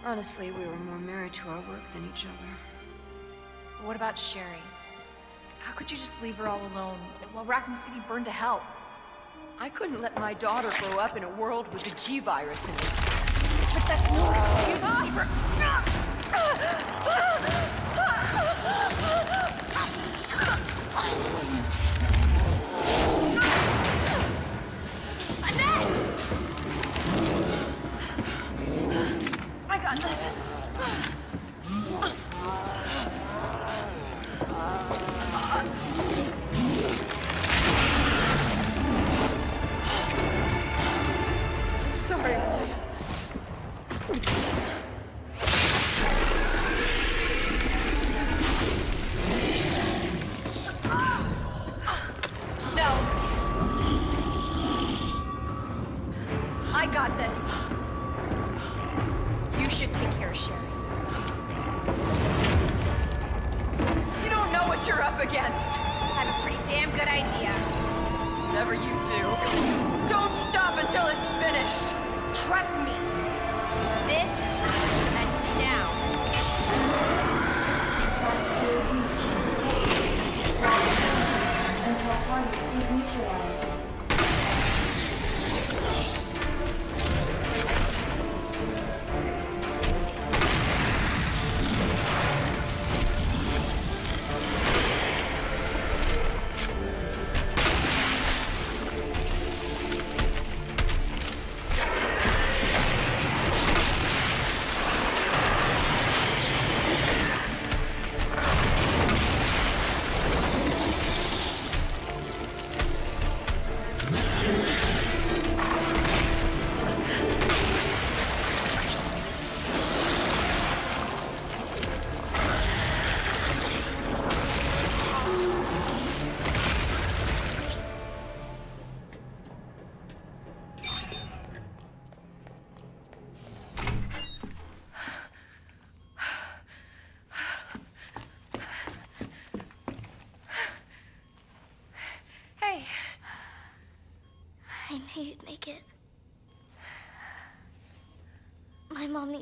Honestly, we were more married to our work than each other. What about Sherry? How could you just leave her all alone while Raccoon City burned to hell? I couldn't let my daughter grow up in a world with the G-virus in it. But that's no excuse to leave her.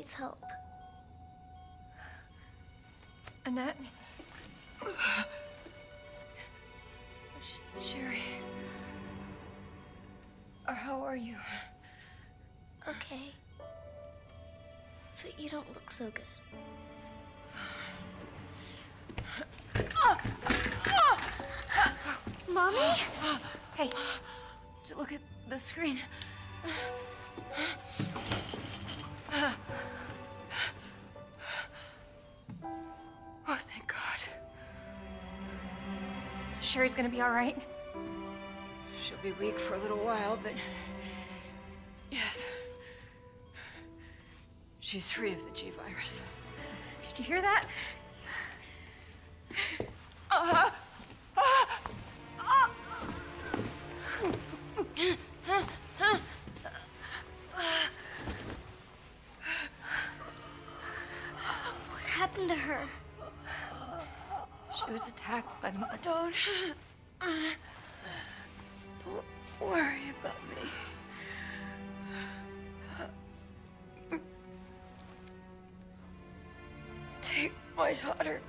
Needs help. Annette. Sh- Sherry. How are you? Okay. But you don't look so good. Mommy? Hey, look at the screen. Oh, thank God. So Sherry's gonna be all right? She'll be weak for a little while, but yes. She's free of the G virus. Did you hear that? Uh, What happened to her? She was attacked by the monsters. Don't. Don't worry about me. Take my daughter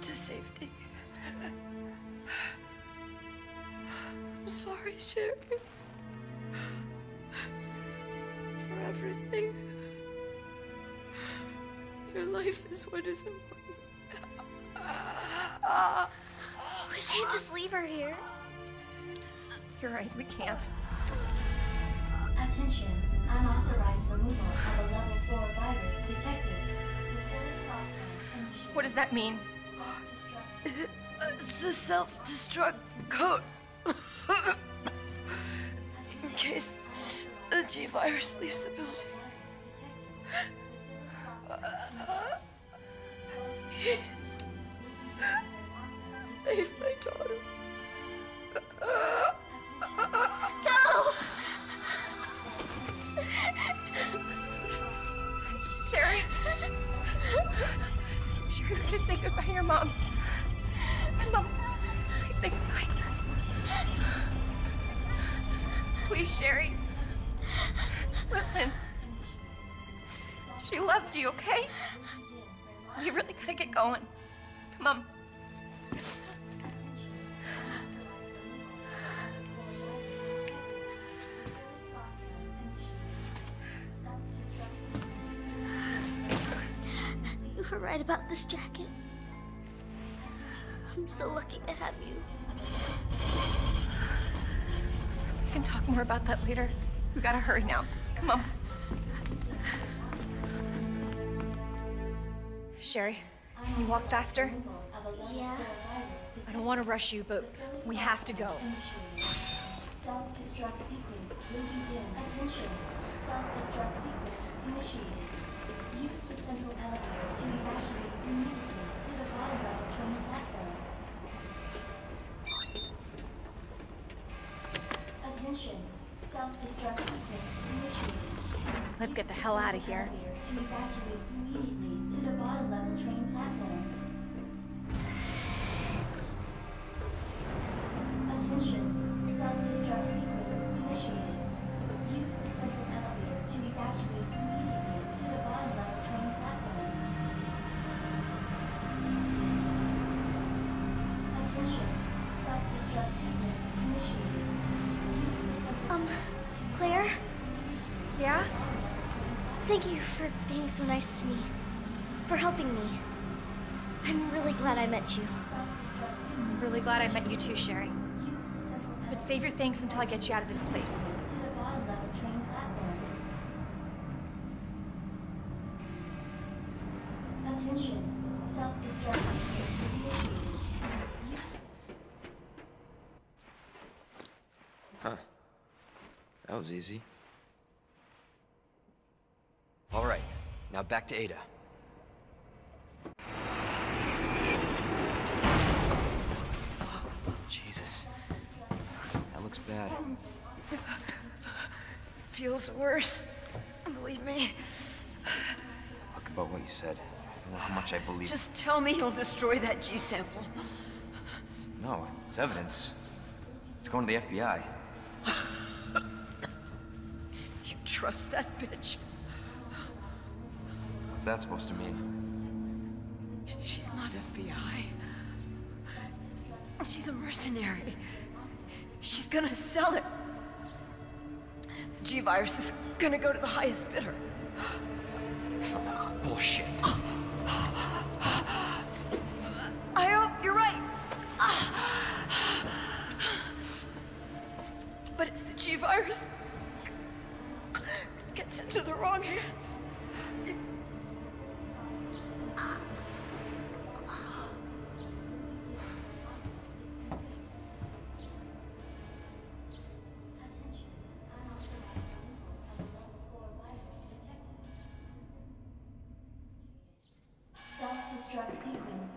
to safety. I'm sorry, Sherry. For everything. Your life is what is important. We can't just leave her here. You're right, we can't. Attention. Unauthorized removal of a level 4 virus detected. Facility lockdown initiated. What does that mean? It's a self-destruct code. In case the G virus leaves the building. Please. Save my daughter. No! Sherry? Sherry, we're gonna say goodbye to your mom. Mom, please say goodbye. Please, Sherry. Listen. She loved you, okay? You really gotta get going. Come on. You were right about this jacket. I'm so lucky to have you. We can talk more about that later. We gotta hurry now. Come on. Sherry, can you walk faster? Yeah. I don't want to rush you, but we have to go. Self-destruct sequence will begin. Attention. Self-destruct sequence initiated. Use the central elevator to evacuate immediately to the bottom level train platform. Attention. Self-destruct sequence initiated. Let's get the hell out of here. Elevator to evacuate immediately to the bottom level train platform. Attention. Self-destruct sequence initiated. Use the central elevator to evacuate immediately to the bottom level train platform. Attention. Self-destruct sequence initiated. Use the central Um, Claire? Yeah? Thank you for being so nice to me. For helping me. I'm really glad I met you. I'm really glad I met you too, Sherry. But save your thanks until I get you out of this place. to the bottom level train platform. Attention. Self-destruct. Huh. That was easy. All right, now back to Ada. Jesus. That looks bad. Feels worse. Believe me. Look about what you said. I don't know how much I believe. Just tell me you'll destroy that G sample. No, it's evidence. It's going to the FBI. You trust that bitch? What's that supposed to mean? She's not FBI. She's a mercenary. She's gonna sell it. The G-Virus is gonna go to the highest bidder. Bullshit. I hope you're right. But if the G-Virus gets into the wrong hands,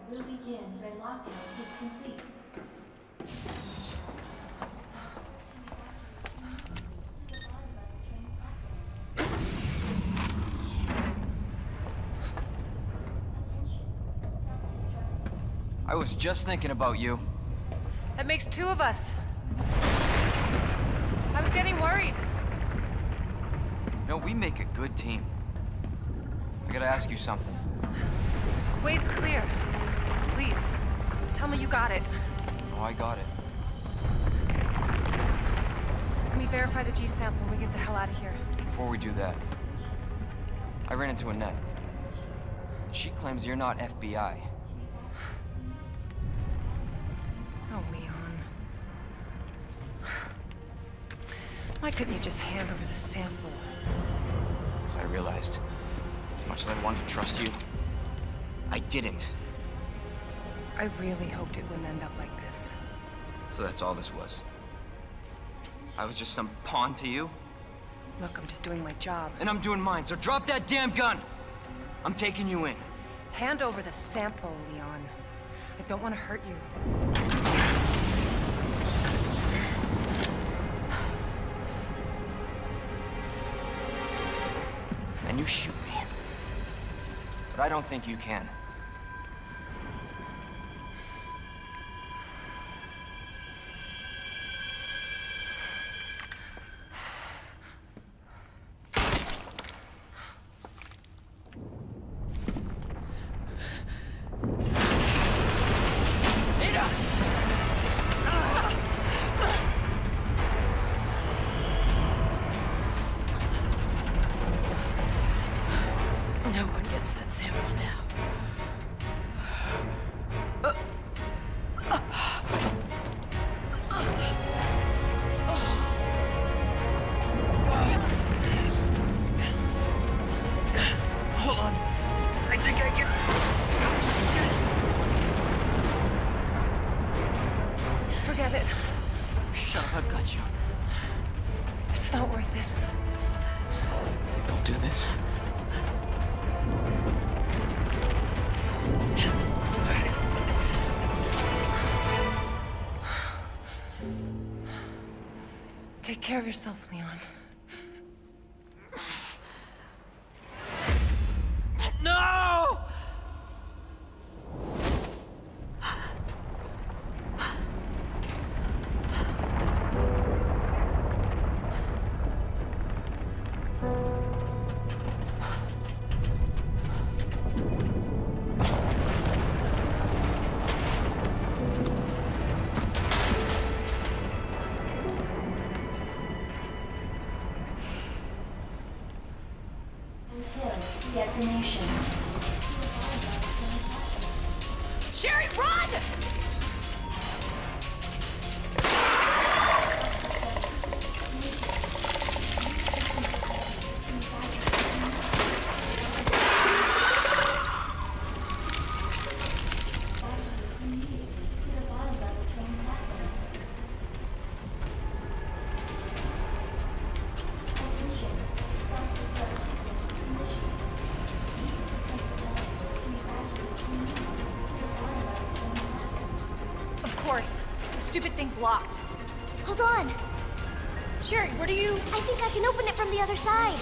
will begin when lockdown is complete. I was just thinking about you. That makes two of us. I was getting worried. No, we make a good team. I gotta ask you something. Way's clear. Please, tell me you got it. Oh, I got it. Let me verify the G sample and we get the hell out of here. Before we do that, I ran into Annette. She claims you're not FBI. Oh, Leon. Why couldn't you just hand over the sample? Because I realized, as much as I wanted to trust you, I didn't. I really hoped it wouldn't end up like this. So that's all this was. I was just some pawn to you, Look, I'm just doing my job. and I'm doing mine, so drop that damn gun! I'm taking you in. Hand over the sample, Leon. I don't want to hurt you. And you shoot me. But I don't think you can. Detonation. Stupid thing's locked. Hold on. Sherry, what are you... I think I can open it from the other side.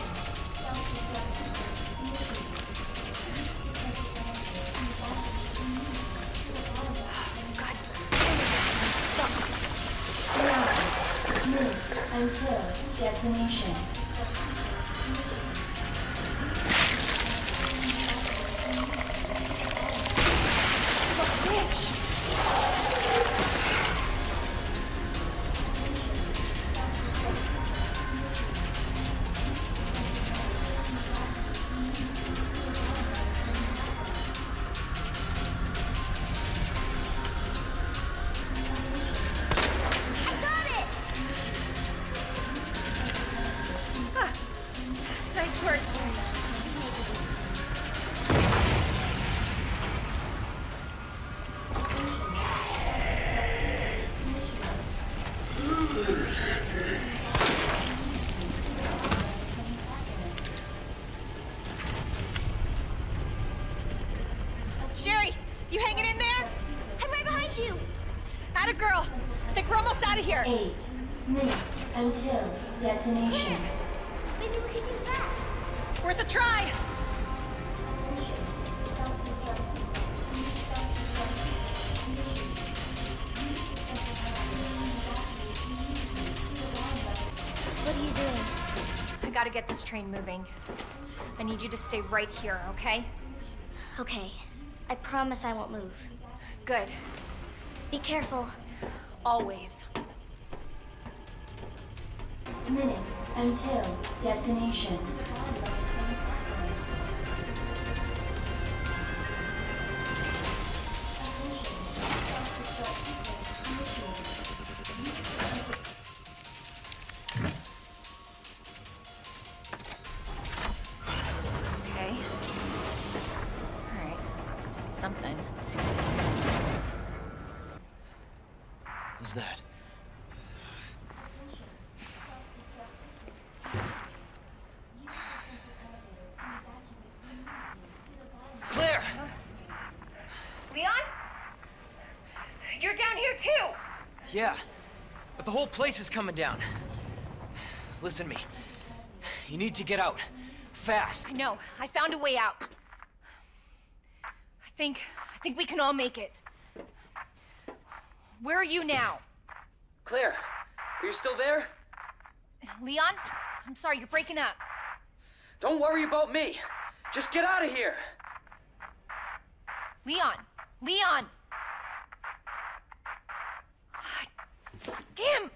Gotta get this train moving. I need you to stay right here, okay? Okay. I promise I won't move. Good. Be careful. Always. Minutes until detonation. Place is coming down. Listen to me. You need to get out. Fast. I know. I found a way out. I think. I think we can all make it. Where are you now? Claire, are you still there? Leon? I'm sorry, you're breaking up. Don't worry about me. Just get out of here. Leon! Leon! Ah, damn!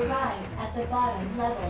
Arrived at the bottom level.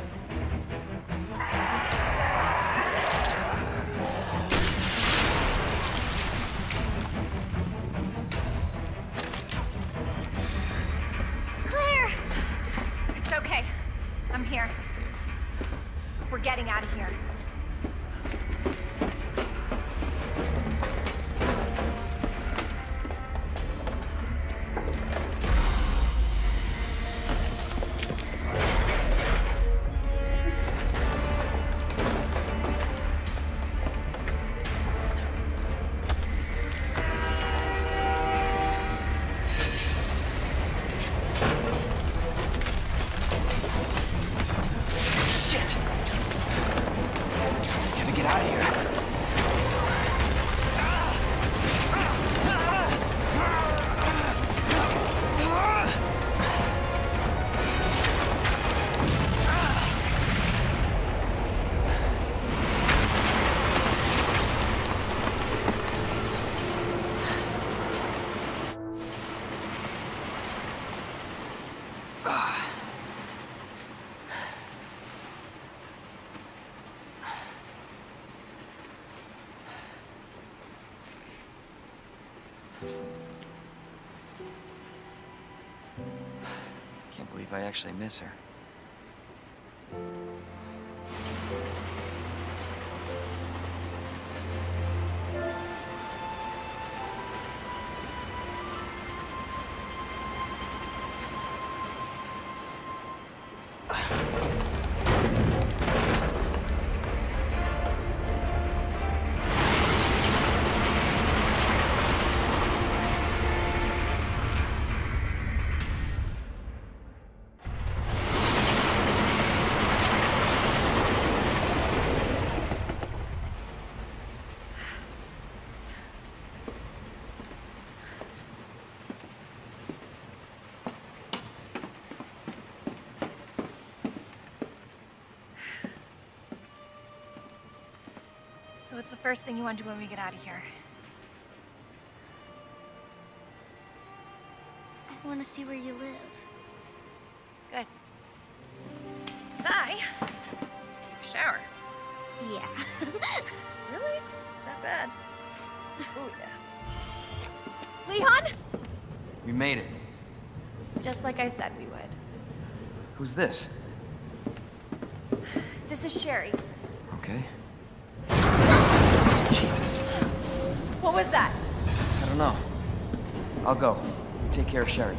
I actually miss her. The first thing you want to do when we get out of here? I want to see where you live. Good. Zai, take a shower. Yeah. really? That bad? Oh yeah. Leon? We made it. Just like I said we would. Who's this? This is Sherry. Okay. Was that? I don't know. I'll go. Take care of Sherry.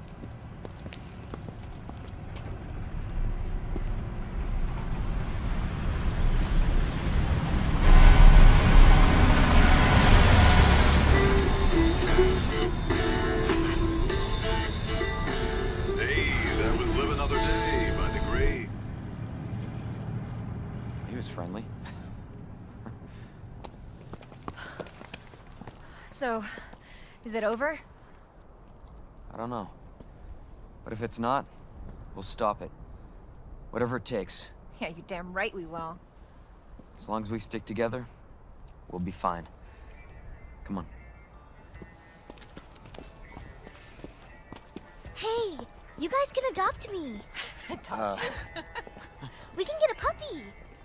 So, is it over? I don't know. But if it's not, we'll stop it. Whatever it takes. Yeah, you damn right we will. As long as we stick together, we'll be fine. Come on. Hey, you guys can adopt me. adopt Uh, you? We can get a puppy.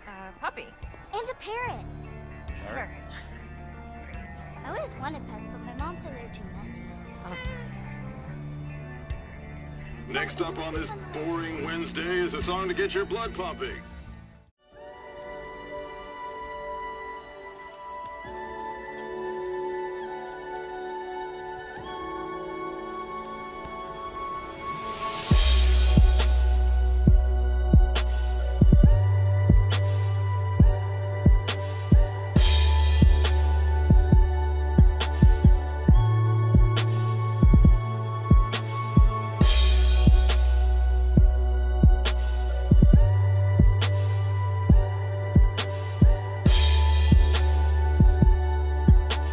Uh, puppy? And a parrot. Parrot. I always wanted pets, but my mom said they're too messy. Next up on this boring Wednesday is a song to get your blood pumping.